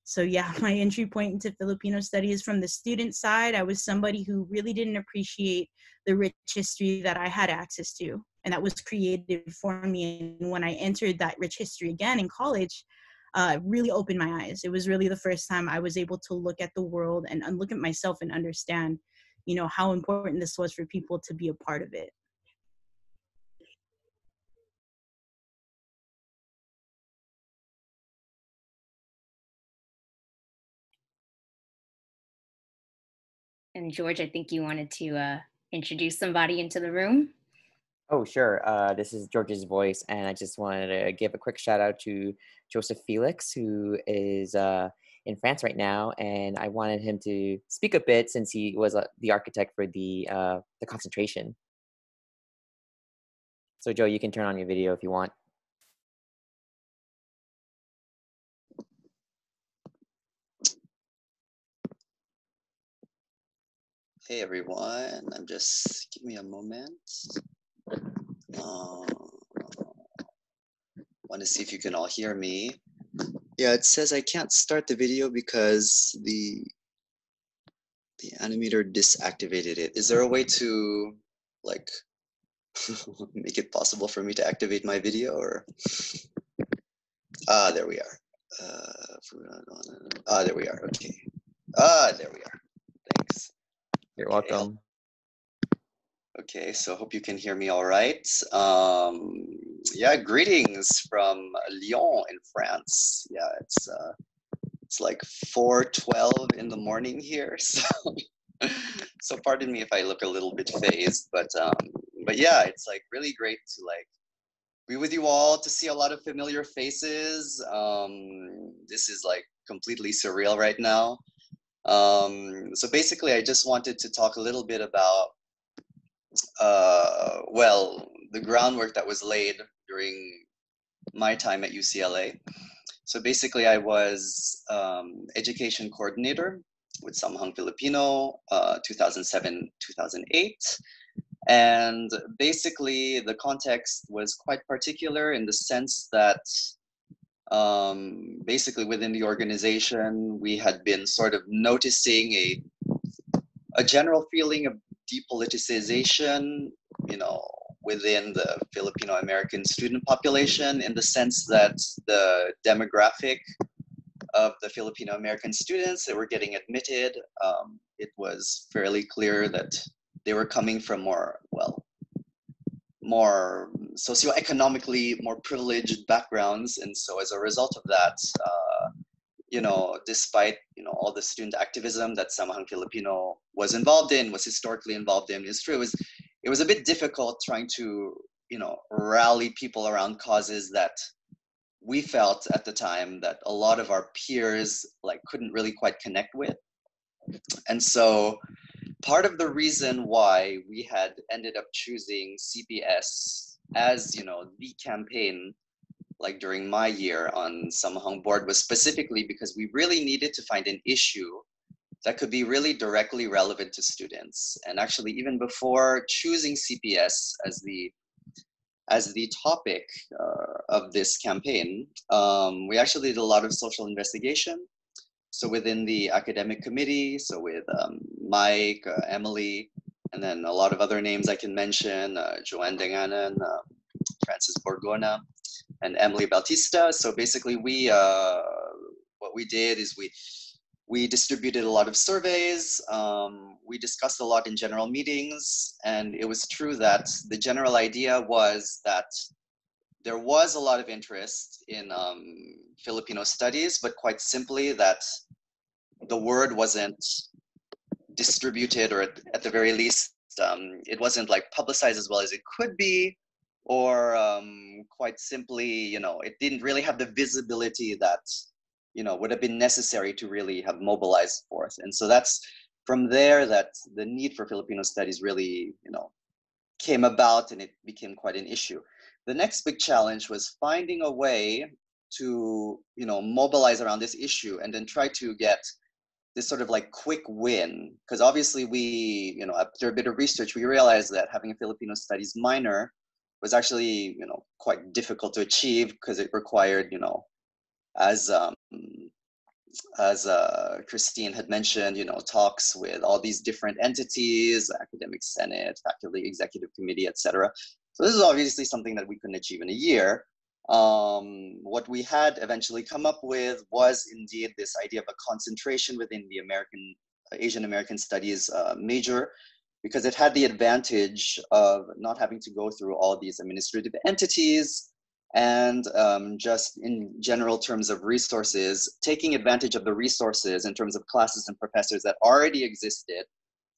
so yeah, [LAUGHS] my entry point into Filipino studies from the student side, I was somebody who really didn't appreciate the rich history that I had access to and that was created for me. And when I entered that rich history again in college, uh, really opened my eyes. It was really the first time I was able to look at the world and, and look at myself and understand, you know, how important this was for people to be a part of it. And George, I think you wanted to uh, introduce somebody into the room. Oh, sure. Uh, this is George's voice, and I just wanted to give a quick shout out to Joseph Felix, who is uh, in France right now, and I wanted him to speak a bit since he was uh, the architect for the uh, the concentration. So, Joe, you can turn on your video if you want. Hey everyone, I'm just give me a moment. Uh, want to see if you can all hear me. Yeah, it says I can't start the video because the the animator disactivated it. Is there a way to like [LAUGHS] make it possible for me to activate my video or ah there we are. Uh, ah there we are. Okay. Ah there we are. You're welcome. Okay, so hope you can hear me all right. Um, yeah, greetings from Lyon in France. Yeah, it's uh, it's like 4:12 in the morning here, [LAUGHS] so so pardon me if I look a little bit phased, but um, but yeah, it's like really great to like be with you all to see a lot of familiar faces. Um, this is like completely surreal right now. Um, so basically, I just wanted to talk a little bit about uh, well, the groundwork that was laid during my time at UCLA. So basically, I was um, education coordinator with Samahang Pilipino, uh, 2007 2008. And basically, the context was quite particular in the sense that um, basically within the organization, we had been sort of noticing a, a general feeling of depoliticization, you know, within the Filipino American student population in the sense that the demographic of the Filipino American students that were getting admitted, um, it was fairly clear that they were coming from more, well, more socioeconomically more privileged backgrounds. And so as a result of that, uh, you know, despite you know all the student activism that Samahang Pilipino was involved in, was historically involved in, true. It was it was a bit difficult trying to you know rally people around causes that we felt at the time that a lot of our peers like couldn't really quite connect with, and so part of the reason why we had ended up choosing CPS as you know the campaign like during my year on Samahang board was specifically because we really needed to find an issue that could be really directly relevant to students. And actually, even before choosing CPS as the as the topic uh, of this campaign, um, we actually did a lot of social investigation. So within the academic committee, so with um, Mike, uh, Emily, and then a lot of other names I can mention, uh, Joanne Denganan, uh, Francis Borgona, and Emily Bautista. So basically, we uh, what we did is we we distributed a lot of surveys. Um, we discussed a lot in general meetings, and it was true that the general idea was that there was a lot of interest in um, Filipino studies, but quite simply that the word wasn't distributed, or at, at the very least, um, it wasn't like publicized as well as it could be, or um, quite simply, you know, it didn't really have the visibility that you know would have been necessary to really have mobilized forth. And so that's from there that the need for Filipino studies really, you know, came about, and it became quite an issue the next big challenge was finding a way to you know mobilize around this issue and then try to get this sort of like quick win because obviously we you know after a bit of research we realized that having a filipino studies minor was actually you know quite difficult to achieve because it required you know as um, as uh, Kristine had mentioned, you know, talks with all these different entities, academic senate, faculty executive committee, etc. So this is obviously something that we couldn't achieve in a year. Um, what we had eventually come up with was indeed this idea of a concentration within the American Asian American Studies uh, major, because it had the advantage of not having to go through all these administrative entities and um, just in general terms of resources, taking advantage of the resources in terms of classes and professors that already existed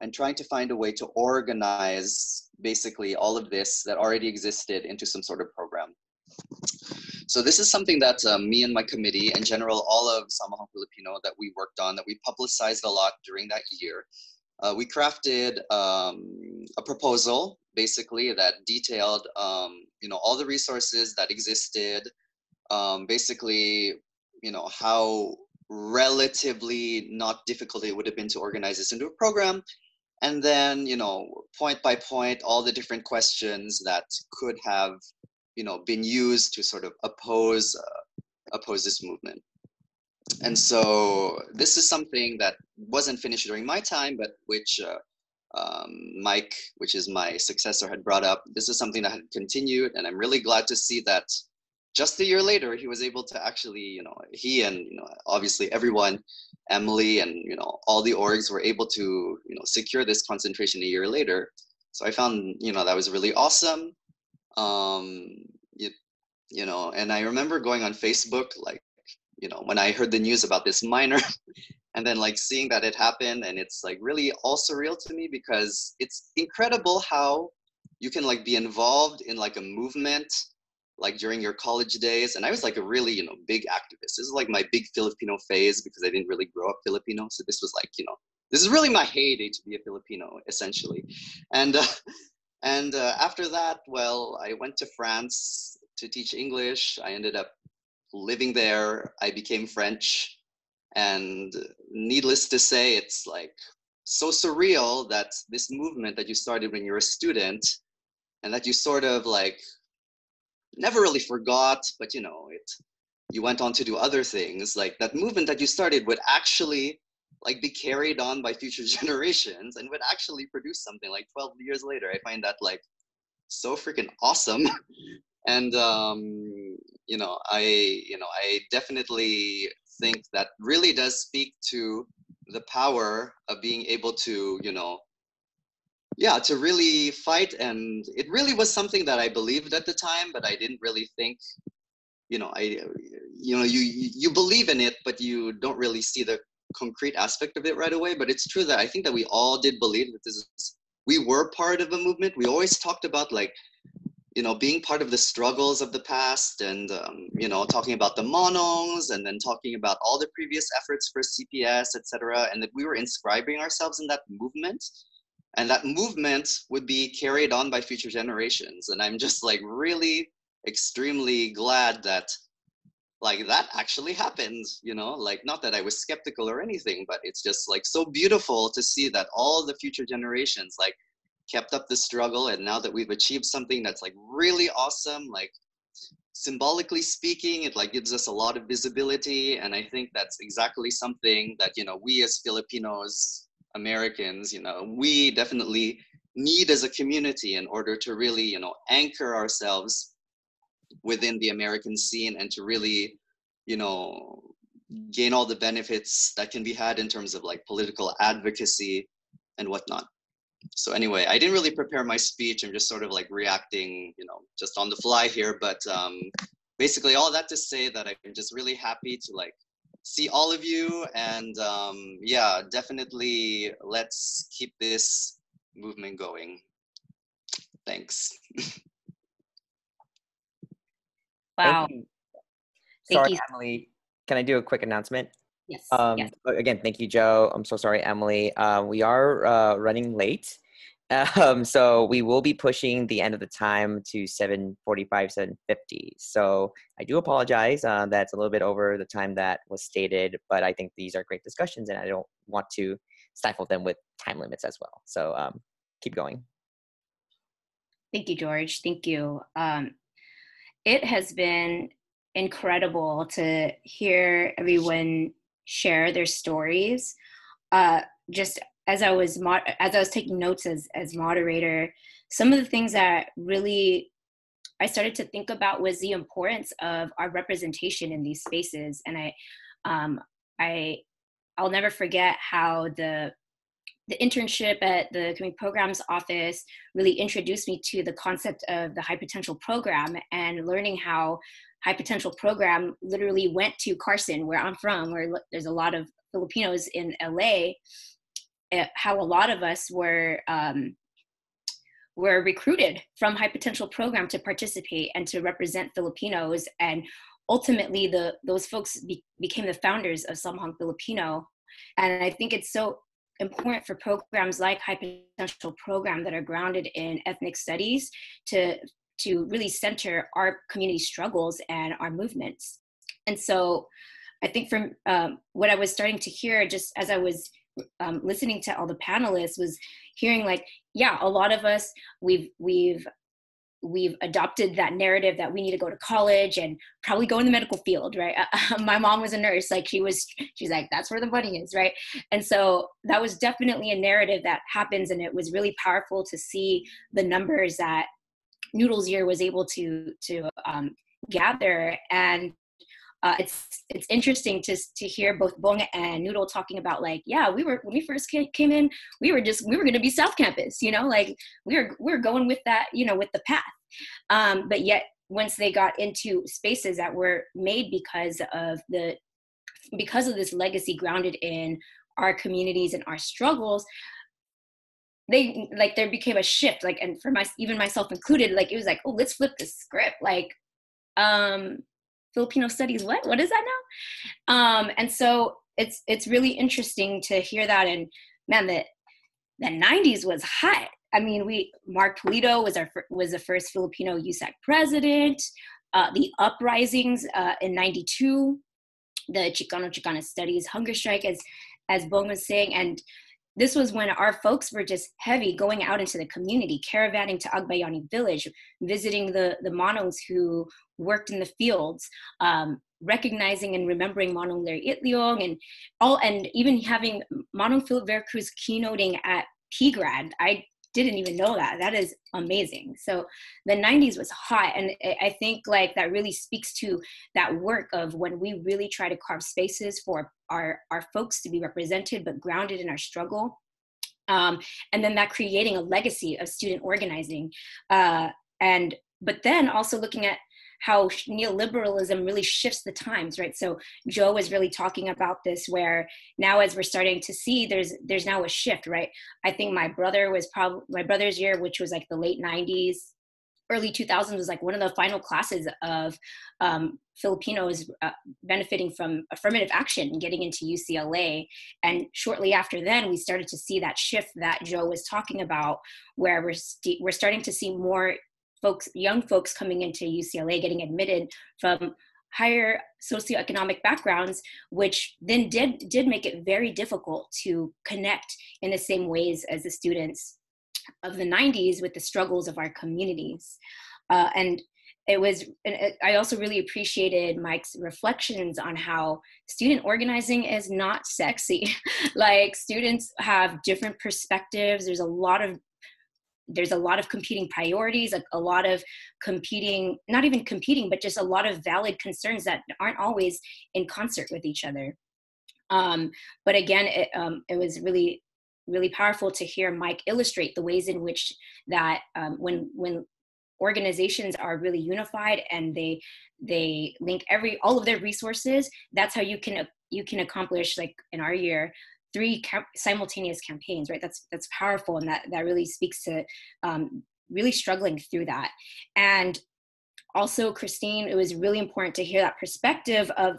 and trying to find a way to organize basically all of this that already existed into some sort of program. So this is something that um, me and my committee, in general, all of Samahang Filipino that we worked on, that we publicized a lot during that year. Uh, we crafted um, a proposal, basically, that detailed, um, you know, all the resources that existed, um, basically, you know, how relatively not difficult it would have been to organize this into a program, and then you know point by point all the different questions that could have you know been used to sort of oppose uh, oppose this movement. And so this is something that wasn't finished during my time but which uh, um, mike which is my successor had brought up. This is something that had continued and i'm really glad to see that just a year later he was able to actually you know he and you know obviously everyone emily and you know all the orgs were able to you know secure this concentration a year later. So i found you know that was really awesome. Um you, you know and i remember going on facebook like you know when i heard the news about this minor [LAUGHS] and then like seeing that it happened and it's like really all surreal to me because it's incredible how you can like be involved in like a movement like during your college days and i was like a really you know big activist. This is like my big filipino phase because i didn't really grow up filipino so this was like you know this is really my heyday to be a filipino essentially. And uh, [LAUGHS] and uh, after that well i went to france to teach english. I ended up living there. I became french. And needless to say it's like so surreal that this movement that you started when you were a student and that you sort of like never really forgot, but you know, it you went on to do other things. Like that movement that you started would actually like be carried on by future [LAUGHS] generations and would actually produce something like 12 years later. I find that like so freaking awesome. [LAUGHS] and um, you know, I you know, I definitely think that really does speak to the power of being able to, you know, yeah to really fight and it really was something that i believed at the time but i didn't really think you know i you know you you believe in it but you don't really see the concrete aspect of it right away. But it's true that i think that we all did believe that this is we were part of a movement. We always talked about like you know being part of the struggles of the past and um, you know talking about the manongs and then talking about all the previous efforts for cps etc and that we were inscribing ourselves in that movement and that movement would be carried on by future generations. And i'm just like really extremely glad that like that actually happened you know? Like not that i was skeptical or anything but it's just like so beautiful to see that all the future generations like kept up the struggle. And now that we've achieved something that's like really awesome like symbolically speaking it like gives us a lot of visibility. And i think that's exactly something that you know we as filipinos Americans, you know, we definitely need as a community in order to really, you know, anchor ourselves within the American scene and to really, you know, gain all the benefits that can be had in terms of like political advocacy and whatnot. So anyway, I didn't really prepare my speech. I'm just sort of like reacting, you know, just on the fly here. But um, basically, all that to say that I'm just really happy to like see all of you, and um, yeah, definitely let's keep this movement going. Thanks. [LAUGHS] Wow. Thank you. Thank sorry, you. Emily. Can I do a quick announcement? Yes. Um, yes. Again, thank you, Joe. I'm so sorry, Emily. Uh, we are uh, running late. Um, so we will be pushing the end of the time to 7.45, 7.50. So I do apologize. Uh, that's a little bit over the time that was stated, but I think these are great discussions and I don't want to stifle them with time limits as well. So um, keep going. Thank you, George. Thank you. Um, it has been incredible to hear everyone share their stories. Uh, just as I was as I was taking notes as as moderator, some of the things that really I started to think about was the importance of our representation in these spaces, and I um, I I'll never forget how the the internship at the community programs office really introduced me to the concept of the high potential program and learning how high potential program literally went to carson where i'm from where there's a lot of filipinos in la how a lot of us were um, were recruited from high potential program to participate and to represent filipinos. And ultimately the those folks be, became the founders of Samahang filipino. And i think it's so important for programs like high potential program that are grounded in ethnic studies to to really center our community struggles and our movements. And so i think from um, what i was starting to hear just as i was um, listening to all the panelists was hearing like yeah a lot of us we've we've we've adopted that narrative that we need to go to college and probably go in the medical field right? [LAUGHS] My mom was a nurse. Like she was she's like that's where the money is right? And so that was definitely a narrative that happens and it was really powerful to see the numbers that noodles year was able to to um, gather. And uh, it's it's interesting to to hear both Bong and Noodle talking about like yeah we were when we first came, in we were just we were going to be South Campus you know like we were we are going with that you know with the path. Um, but yet once they got into spaces that were made because of the because of this legacy grounded in our communities and our struggles they like there became a shift like and for my even myself included like it was like oh let's flip the script like um Filipino studies. What? What is that now? Um, and so it's it's really interesting to hear that. And man, the the '90s was hot. I mean, we Mark Pulido was our was the first Filipino USAC president. Uh, the uprisings uh, in '92, the Chicano Chicana Studies hunger strike, as as Bong was saying, and this was when our folks were just heavy going out into the community, caravanning to Agbayani village, visiting the, the Manongs who worked in the fields, um, recognizing and remembering Manong Larry Itliong and all, and even having Manong Philip Vera Cruz keynoting at PGRAD. I didn't even know that. That is amazing. So the 90s was hot. And I think like that really speaks to that work of when we really try to carve spaces for our, our folks to be represented, but grounded in our struggle. Um, and then that creating a legacy of student organizing. Uh, and, but then also looking at how neoliberalism really shifts the times right so joe was really talking about this where now as we're starting to see there's there's now a shift right i think my brother was probably my brother's year which was like the late 90s early 2000s was like one of the final classes of um, Filipinos uh, benefiting from affirmative action and getting into UCLA. And shortly after then, we started to see that shift that Joe was talking about, where we're, we st- we're starting to see more folks, young folks coming into UCLA getting admitted from higher socioeconomic backgrounds, which then did did make it very difficult to connect in the same ways as the students of the 90s with the struggles of our communities. Uh, and it was and i also really appreciated mike's reflections on how student organizing is not sexy [LAUGHS] like students have different perspectives there's a lot of there's a lot of competing priorities, a, a, lot of competing, not even competing, but just a lot of valid concerns that aren't always in concert with each other. Um, but again, it, um, it was really, really powerful to hear Mike illustrate the ways in which that um, when when organizations are really unified and they they link every all of their resources, that's how you can you can accomplish like in our year three simultaneous campaigns right? That's that's powerful and that that really speaks to um, really struggling through that. And also Kristine it was really important to hear that perspective of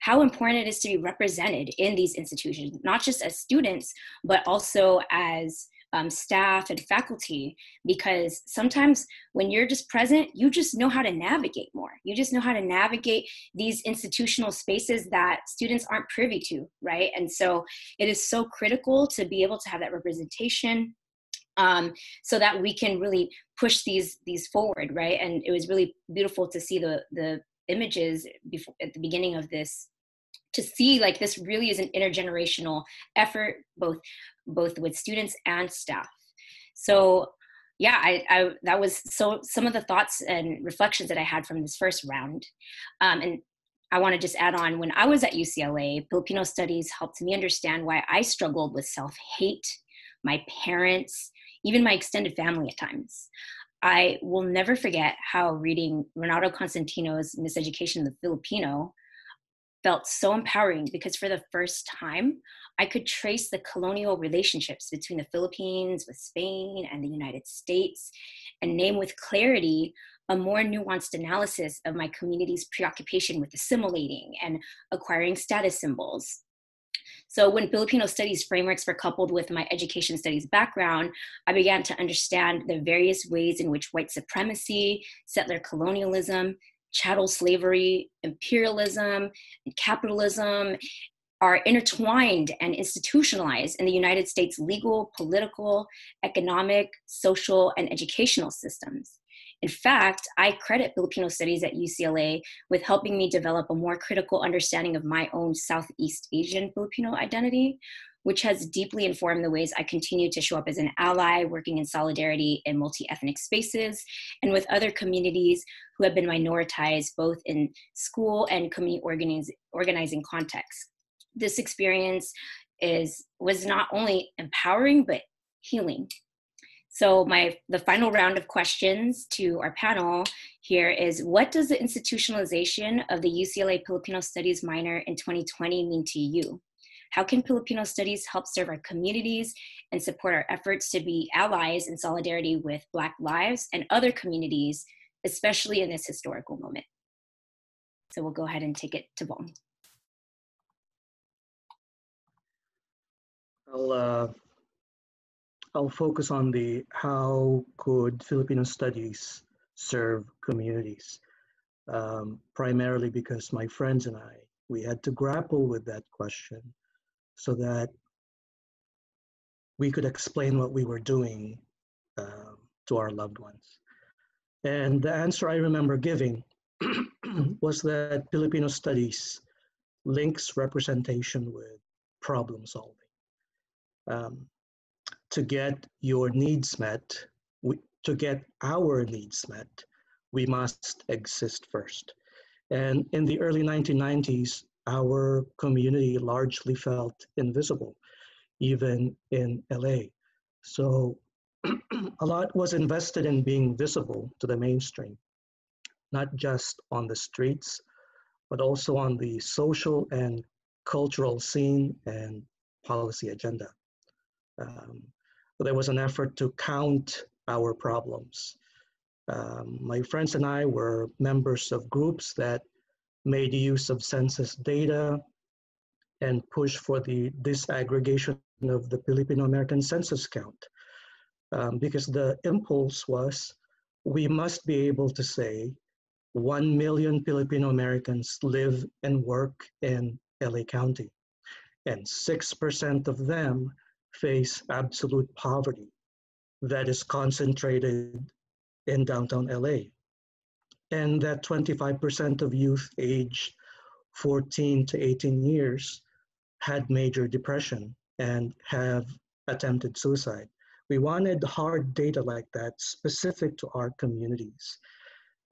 how important it is to be represented in these institutions not just as students but also as um, staff and faculty because sometimes when you're just present you just know how to navigate more. You just know how to navigate these institutional spaces that students aren't privy to right? And so it is so critical to be able to have that representation um, so that we can really push these these forward right? And it was really beautiful to see the the images before at the beginning of this to see like this really is an intergenerational effort both both with students and staff. So yeah I, I that was so some of the thoughts and reflections that i had from this first round. Um, and i want to just add on when i was at ucla filipino studies helped me understand why i struggled with self-hate my parents even my extended family at times. I will never forget how reading renato constantino's miseducation of the filipino felt so empowering because for the first time, I could trace the colonial relationships between the Philippines with Spain and the United States and name with clarity a more nuanced analysis of my community's preoccupation with assimilating and acquiring status symbols. So, when Filipino studies frameworks were coupled with my education studies background, I began to understand the various ways in which white supremacy, settler colonialism, chattel slavery, imperialism, and capitalism are intertwined and institutionalized in the United States legal, political, economic, social, and educational systems. In fact, I credit Filipino studies at UCLA with helping me develop a more critical understanding of my own Southeast Asian Filipino identity, which has deeply informed the ways I continue to show up as an ally, working in solidarity in multi ethnic spaces and with other communities who have been minoritized both in school and community organiz- organizing contexts. This experience is was not only empowering but healing. So my the final round of questions to our panel here is what does the institutionalization of the UCLA Filipino Studies minor in 2020 mean to you? How can Filipino studies help serve our communities and support our efforts to be allies in solidarity with Black lives and other communities, especially in this historical moment? So we'll go ahead and take it to Bong. I'll, uh, I'll focus on the how could Filipino studies serve communities, um, primarily because my friends and I, we had to grapple with that question so that we could explain what we were doing uh, to our loved ones. And the answer I remember giving [CLEARS THROAT] was that Filipino studies links representation with problem solving. Um, to get your needs met, we, to get our needs met, we must exist first. And in the early 1990s, our community largely felt invisible, even in LA. So [CLEARS THROAT] a lot was invested in being visible to the mainstream, not just on the streets, but also on the social and cultural scene and policy agenda. Um, there was an effort to count our problems. Um, my friends and I were members of groups that made use of census data and pushed for the disaggregation of the Filipino American census count. Um, because the impulse was we must be able to say 1 million Filipino Americans live and work in LA County, and 6% of them face absolute poverty that is concentrated in downtown LA and that 25% of youth aged 14 to 18 years had major depression and have attempted suicide, We wanted hard data like that specific to our communities.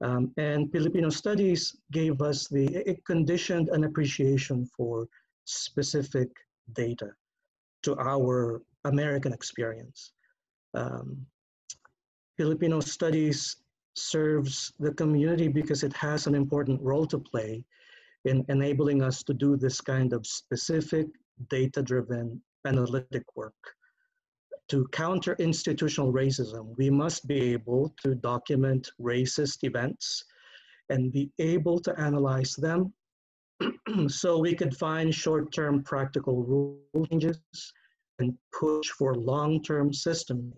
Um, and Filipino studies gave us the, it conditioned an appreciation for specific data to our American experience. Um, Filipino studies serves the community because it has an important role to play in enabling us to do this kind of specific data-driven analytic work. To counter institutional racism, we must be able to document racist events and be able to analyze them [CLEARS THROAT] so we could find short-term practical rule changes and push for long-term system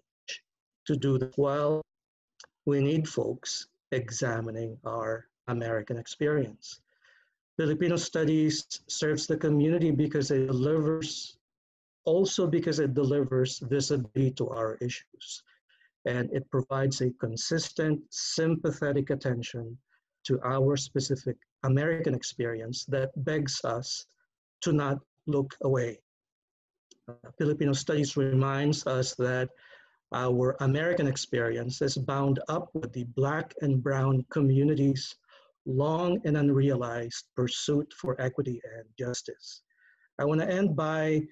to do that well we need folks examining our American experience. Filipino studies serves the community because it delivers, also because it delivers visibility to our issues. And it provides a consistent, sympathetic attention to our specific American experience that begs us to not look away. Uh, Filipino studies reminds us that our American experience is bound up with the Black and Brown communities' long and unrealized pursuit for equity and justice. I want to end by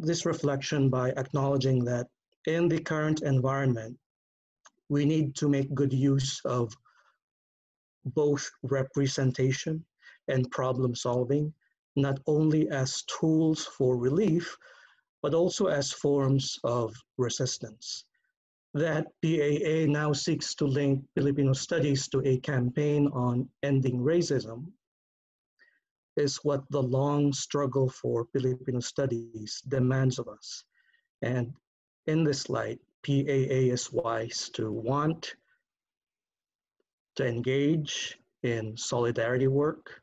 this reflection by acknowledging that in the current environment, we need to make good use of both representation and problem solving, not only as tools for relief, but also as forms of resistance. That PAA now seeks to link Filipino studies to a campaign on ending racism is what the long struggle for Filipino studies demands of us. And in this light, PAA is wise to want to engage in solidarity work,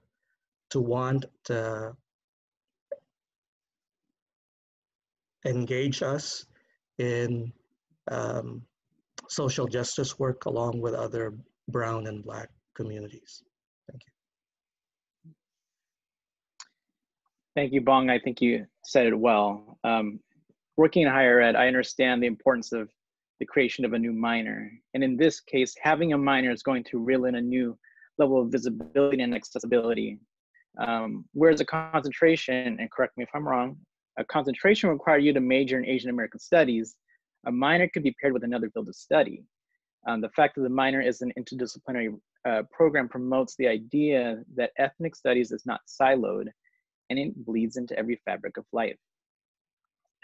to want to engage us in um, social justice work along with other brown and black communities. Thank you. Thank you, Bong. I think you said it well. Um, working in higher ed, I understand the importance of the creation of a new minor. And in this case, having a minor is going to reel in a new level of visibility and accessibility. Um, whereas a concentration, and correct me if I'm wrong, a concentration require you to major in Asian American studies. A minor could be paired with another field of study. Um, the fact that the minor is an interdisciplinary uh, program promotes the idea that ethnic studies is not siloed and it bleeds into every fabric of life.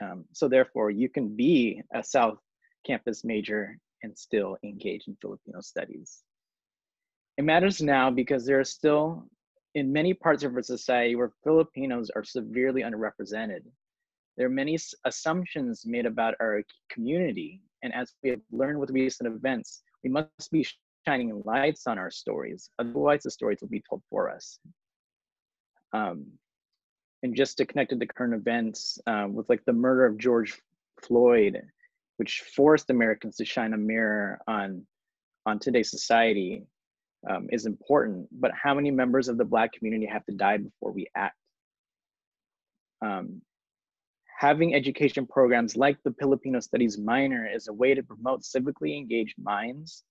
Um, so therefore, you can be a South Campus major and still engage in Filipino studies. It matters now because there are still in many parts of our society where Filipinos are severely underrepresented. There are many assumptions made about our community, and as we have learned with recent events, we must be shining lights on our stories. Otherwise, the stories will be told for us. Um, and just to connect it to current events, uh, with like the murder of George Floyd, which forced Americans to shine a mirror on on today's society, um, is important, but how many members of the Black community have to die before we act? Um, having education programs like the Filipino Studies minor is a way to promote civically engaged minds.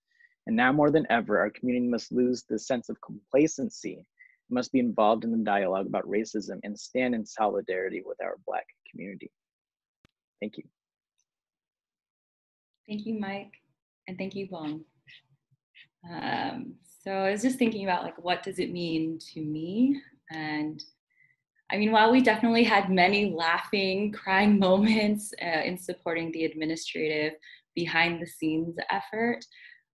And now more than ever, our community must lose the sense of complacency, must be involved in the dialogue about racism and stand in solidarity with our Black community. Thank you. Thank you, Mike. And thank you, Bong. Um, so I was just thinking about like, what does it mean to me? And I mean, while we definitely had many laughing, crying [LAUGHS] moments uh, in supporting the administrative behind the scenes effort,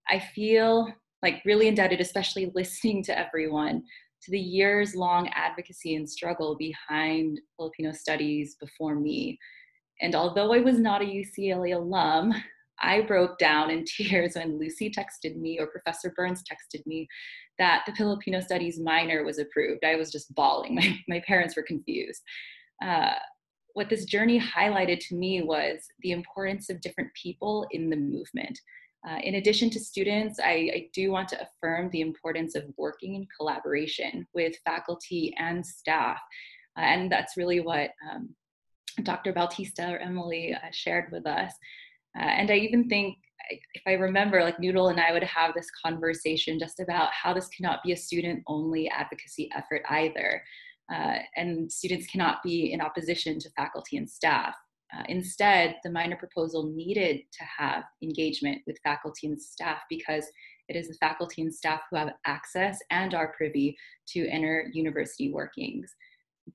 I feel like really indebted, especially [LAUGHS] listening to everyone, to the years long advocacy and struggle behind Filipino studies before me. And although I was not a UCLA alum, I broke down in [LAUGHS] tears when Lucy texted me or Professor Burns texted me that the Filipino Studies minor was approved. I was just bawling. [LAUGHS] My, my parents were confused. Uh, what this journey highlighted to me was the importance of different people in the movement. Uh, in addition to students, I, I, do want to affirm the importance of working in collaboration with faculty and staff. Uh, and that's really what um, Dr. Bautista or Emily uh, shared with us Uh, and I even think, if I remember, like Noodle and I would have this conversation just about how this cannot be a student only advocacy effort either. Uh, and students cannot be in opposition to faculty and staff. Uh, instead, the minor proposal needed to have engagement with faculty and staff because it is the faculty and staff who have access and are privy to inner university workings.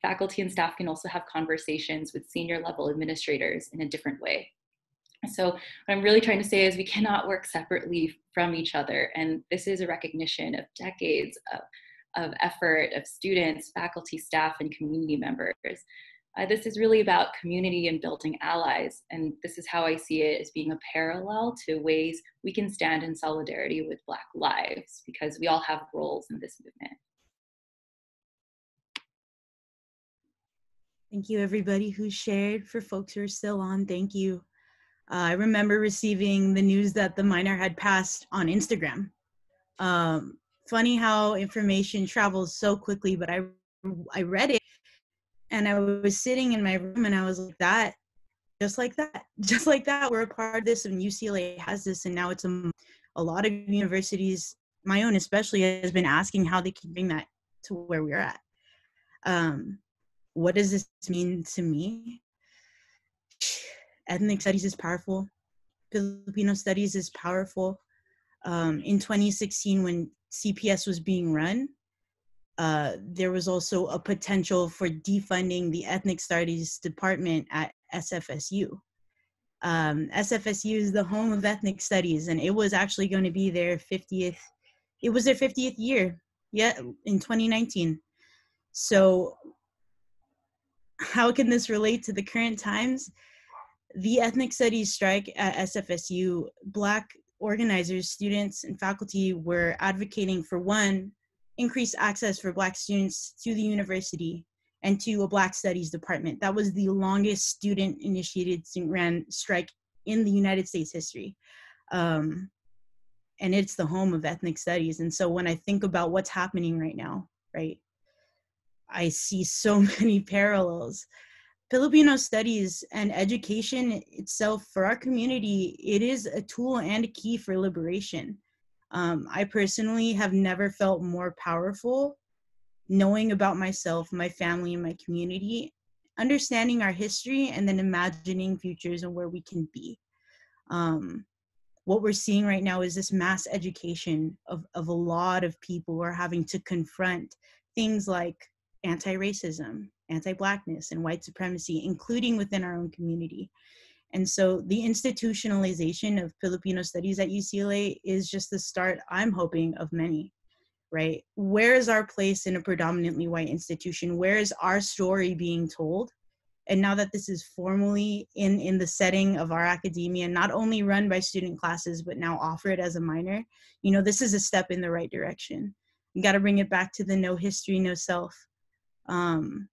Faculty and staff can also have conversations with senior level administrators in a different way. So, what I'm really trying to say is we cannot work separately from each other. And this is a recognition of decades of, of effort of students, faculty, staff, and community members. Uh, this is really about community and building allies. And this is how I see it as being a parallel to ways we can stand in solidarity with Black lives because we all have roles in this movement. Thank you, everybody who shared. For folks who are still on, thank you. I remember receiving the news that the minor had passed on Instagram. Um, funny how information travels so quickly, but I I read it and I was sitting in my room and I was like that, just like that, [LAUGHS] just like that. We're a part of this, and UCLA has this, and now it's a, a lot of universities, my own especially, has been asking how they can bring that to where we're at. Um, what does this mean to me? Ethnic studies is powerful. Filipino studies is powerful. Um, in 2016, when CPS was being run, uh, there was also a potential for defunding the ethnic studies department at SFSU. Um, SFSU is the home of ethnic studies, and it was actually going to be their 50th. It was their 50th year, yeah, in 2019. So, how can this relate to the current times? The ethnic studies strike at SFSU, Black organizers, students, and faculty were advocating for one, increased access for Black students to the university and to a Black Studies department. That was the longest student initiated ran strike in the United States history. Um, and it's the home of ethnic studies. And so when I think about what's happening right now, right, I see so [LAUGHS] many parallels. Filipino studies and education itself for our community, it is a tool and a key for liberation. Um, I personally have never felt more powerful knowing about myself, my family, and my community, understanding our history, and then imagining futures and where we can be. Um, what we're seeing right now is this mass education of, of a lot of people who are having to confront things like anti racism, anti blackness, and white supremacy, including within our own community. And so the institutionalization of Filipino studies at UCLA is just the start, I'm hoping, of many, right? Where is our place in a predominantly white institution? Where is our story being told? And now that this is formally in, in the setting of our academia, not only run by student classes, but now offered as a minor, you know, this is a step in the right direction. You got to bring it back to the no history, no self. Um,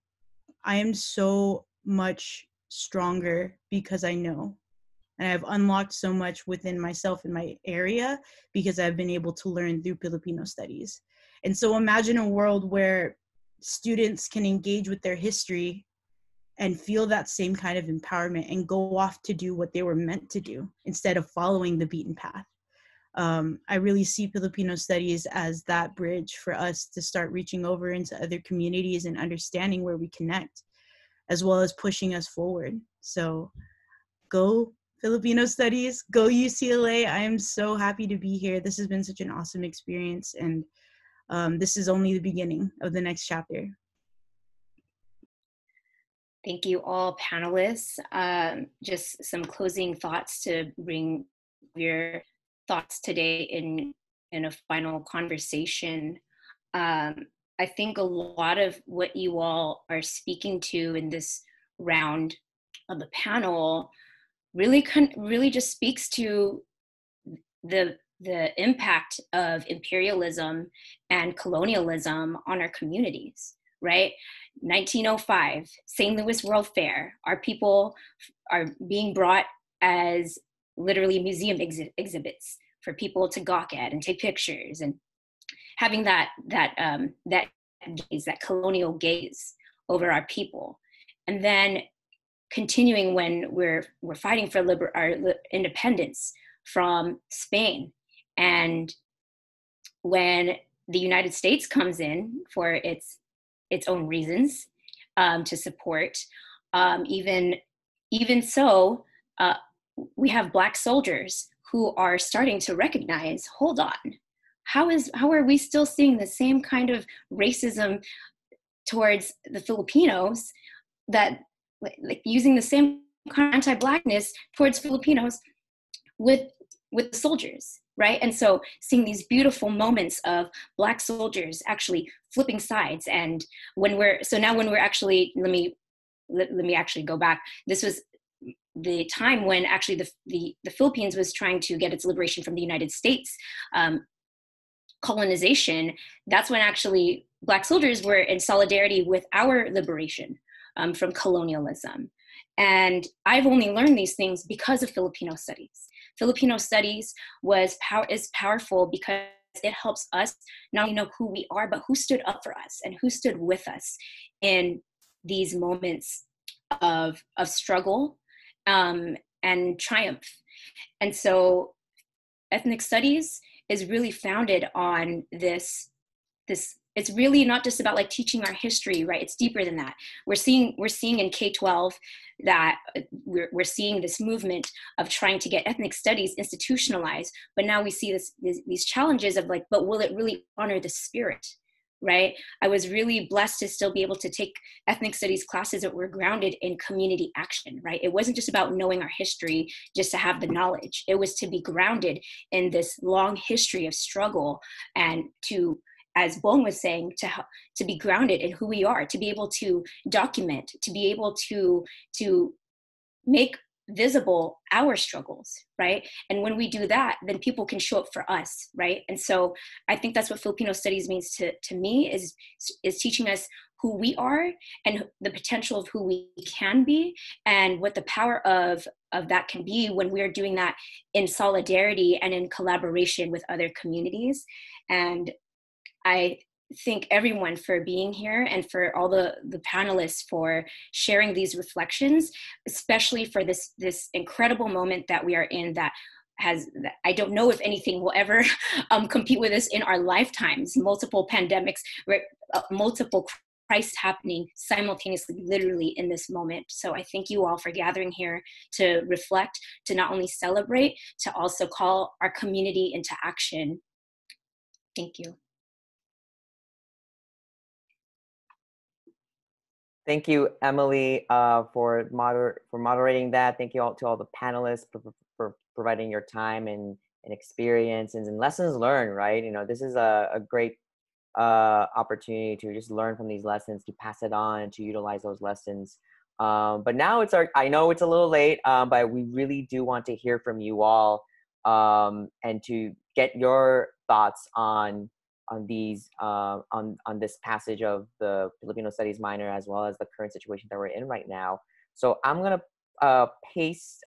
I am so much stronger because I know. And I've unlocked so much within myself in my area because I've been able to learn through Filipino studies. And so imagine a world where students can engage with their history and feel that same kind of empowerment and go off to do what they were meant to do instead of following the beaten path. Um, I really see Filipino studies as that bridge for us to start reaching over into other communities and understanding where we connect as well as pushing us forward. So go Filipino studies, go UCLA. I am so happy to be here. This has been such an awesome experience, and um, this is only the beginning of the next chapter. Thank you, all panelists. Um, just some closing thoughts to bring your thoughts today in in a final conversation. Um, I think a lot of what you all are speaking to in this round of the panel really con- really just speaks to the the impact of imperialism and colonialism on our communities right 1905 st louis world fair our people are being brought as literally museum ex- exhibits for people to gawk at and take pictures and having that that um, that gaze, that colonial gaze over our people. And then continuing when we're we're fighting for liber- our independence from Spain, and when the United States comes in for its its own reasons um, to support. Um, even even so, uh, we have black soldiers who are starting to recognize. Hold on, how is how are we still seeing the same kind of racism towards the Filipinos that like using the same kind of anti-blackness towards Filipinos with with soldiers right and so seeing these beautiful moments of black soldiers actually flipping sides and when we're so now when we're actually let me let, let me actually go back this was the time when actually the, the, the philippines was trying to get its liberation from the united states um, colonization that's when actually black soldiers were in solidarity with our liberation um, from colonialism. And i've only learned these things because of filipino studies. Filipino studies was power is powerful because it helps us not only know who we are, but who stood up for us and who stood with us in these moments of of struggle um, and triumph. And so, ethnic studies is really founded on this this it's really not just about like teaching our history right? It's deeper than that. We're seeing we're seeing in k-12 that uh, we're, we're seeing this movement of trying to get ethnic studies institutionalized but now we see this, this these challenges of like but will it really honor the spirit right? I was really blessed to still be able to take ethnic studies classes that were grounded in community action right? It wasn't just about knowing our history just to have the knowledge. It was to be grounded in this long history of struggle and to as Bong was saying, to to be grounded in who we are, to be able to document, to be able to to make visible our struggles right? And when we do that then people can show up for us right? And so i think that's what filipino studies means to to me is is teaching us who we are and the potential of who we can be and what the power of of that can be when we're doing that in solidarity and in collaboration with other communities. And I thank everyone for being here and for all the, the panelists for sharing these reflections, especially for this, this incredible moment that we are in that has i don't know if anything will ever [LAUGHS] um, compete with us in our lifetimes. Multiple pandemics uh, multiple crises happening simultaneously literally in this moment. So i thank you all for gathering here to reflect to not only celebrate to also call our community into action. Thank you Thank you, Emily, uh, for moder- for moderating that. Thank you all to all the panelists for, for providing your time and, and experiences and lessons learned. Right, you know, this is a, a great uh, opportunity to just learn from these lessons, to pass it on, and to utilize those lessons. Um, but now it's our. I know it's a little late, um, but we really do want to hear from you all um, and to get your thoughts on on these uh, on on this passage of the Filipino Studies minor as well as the current situation that we're in right now. So I'm gonna uh, paste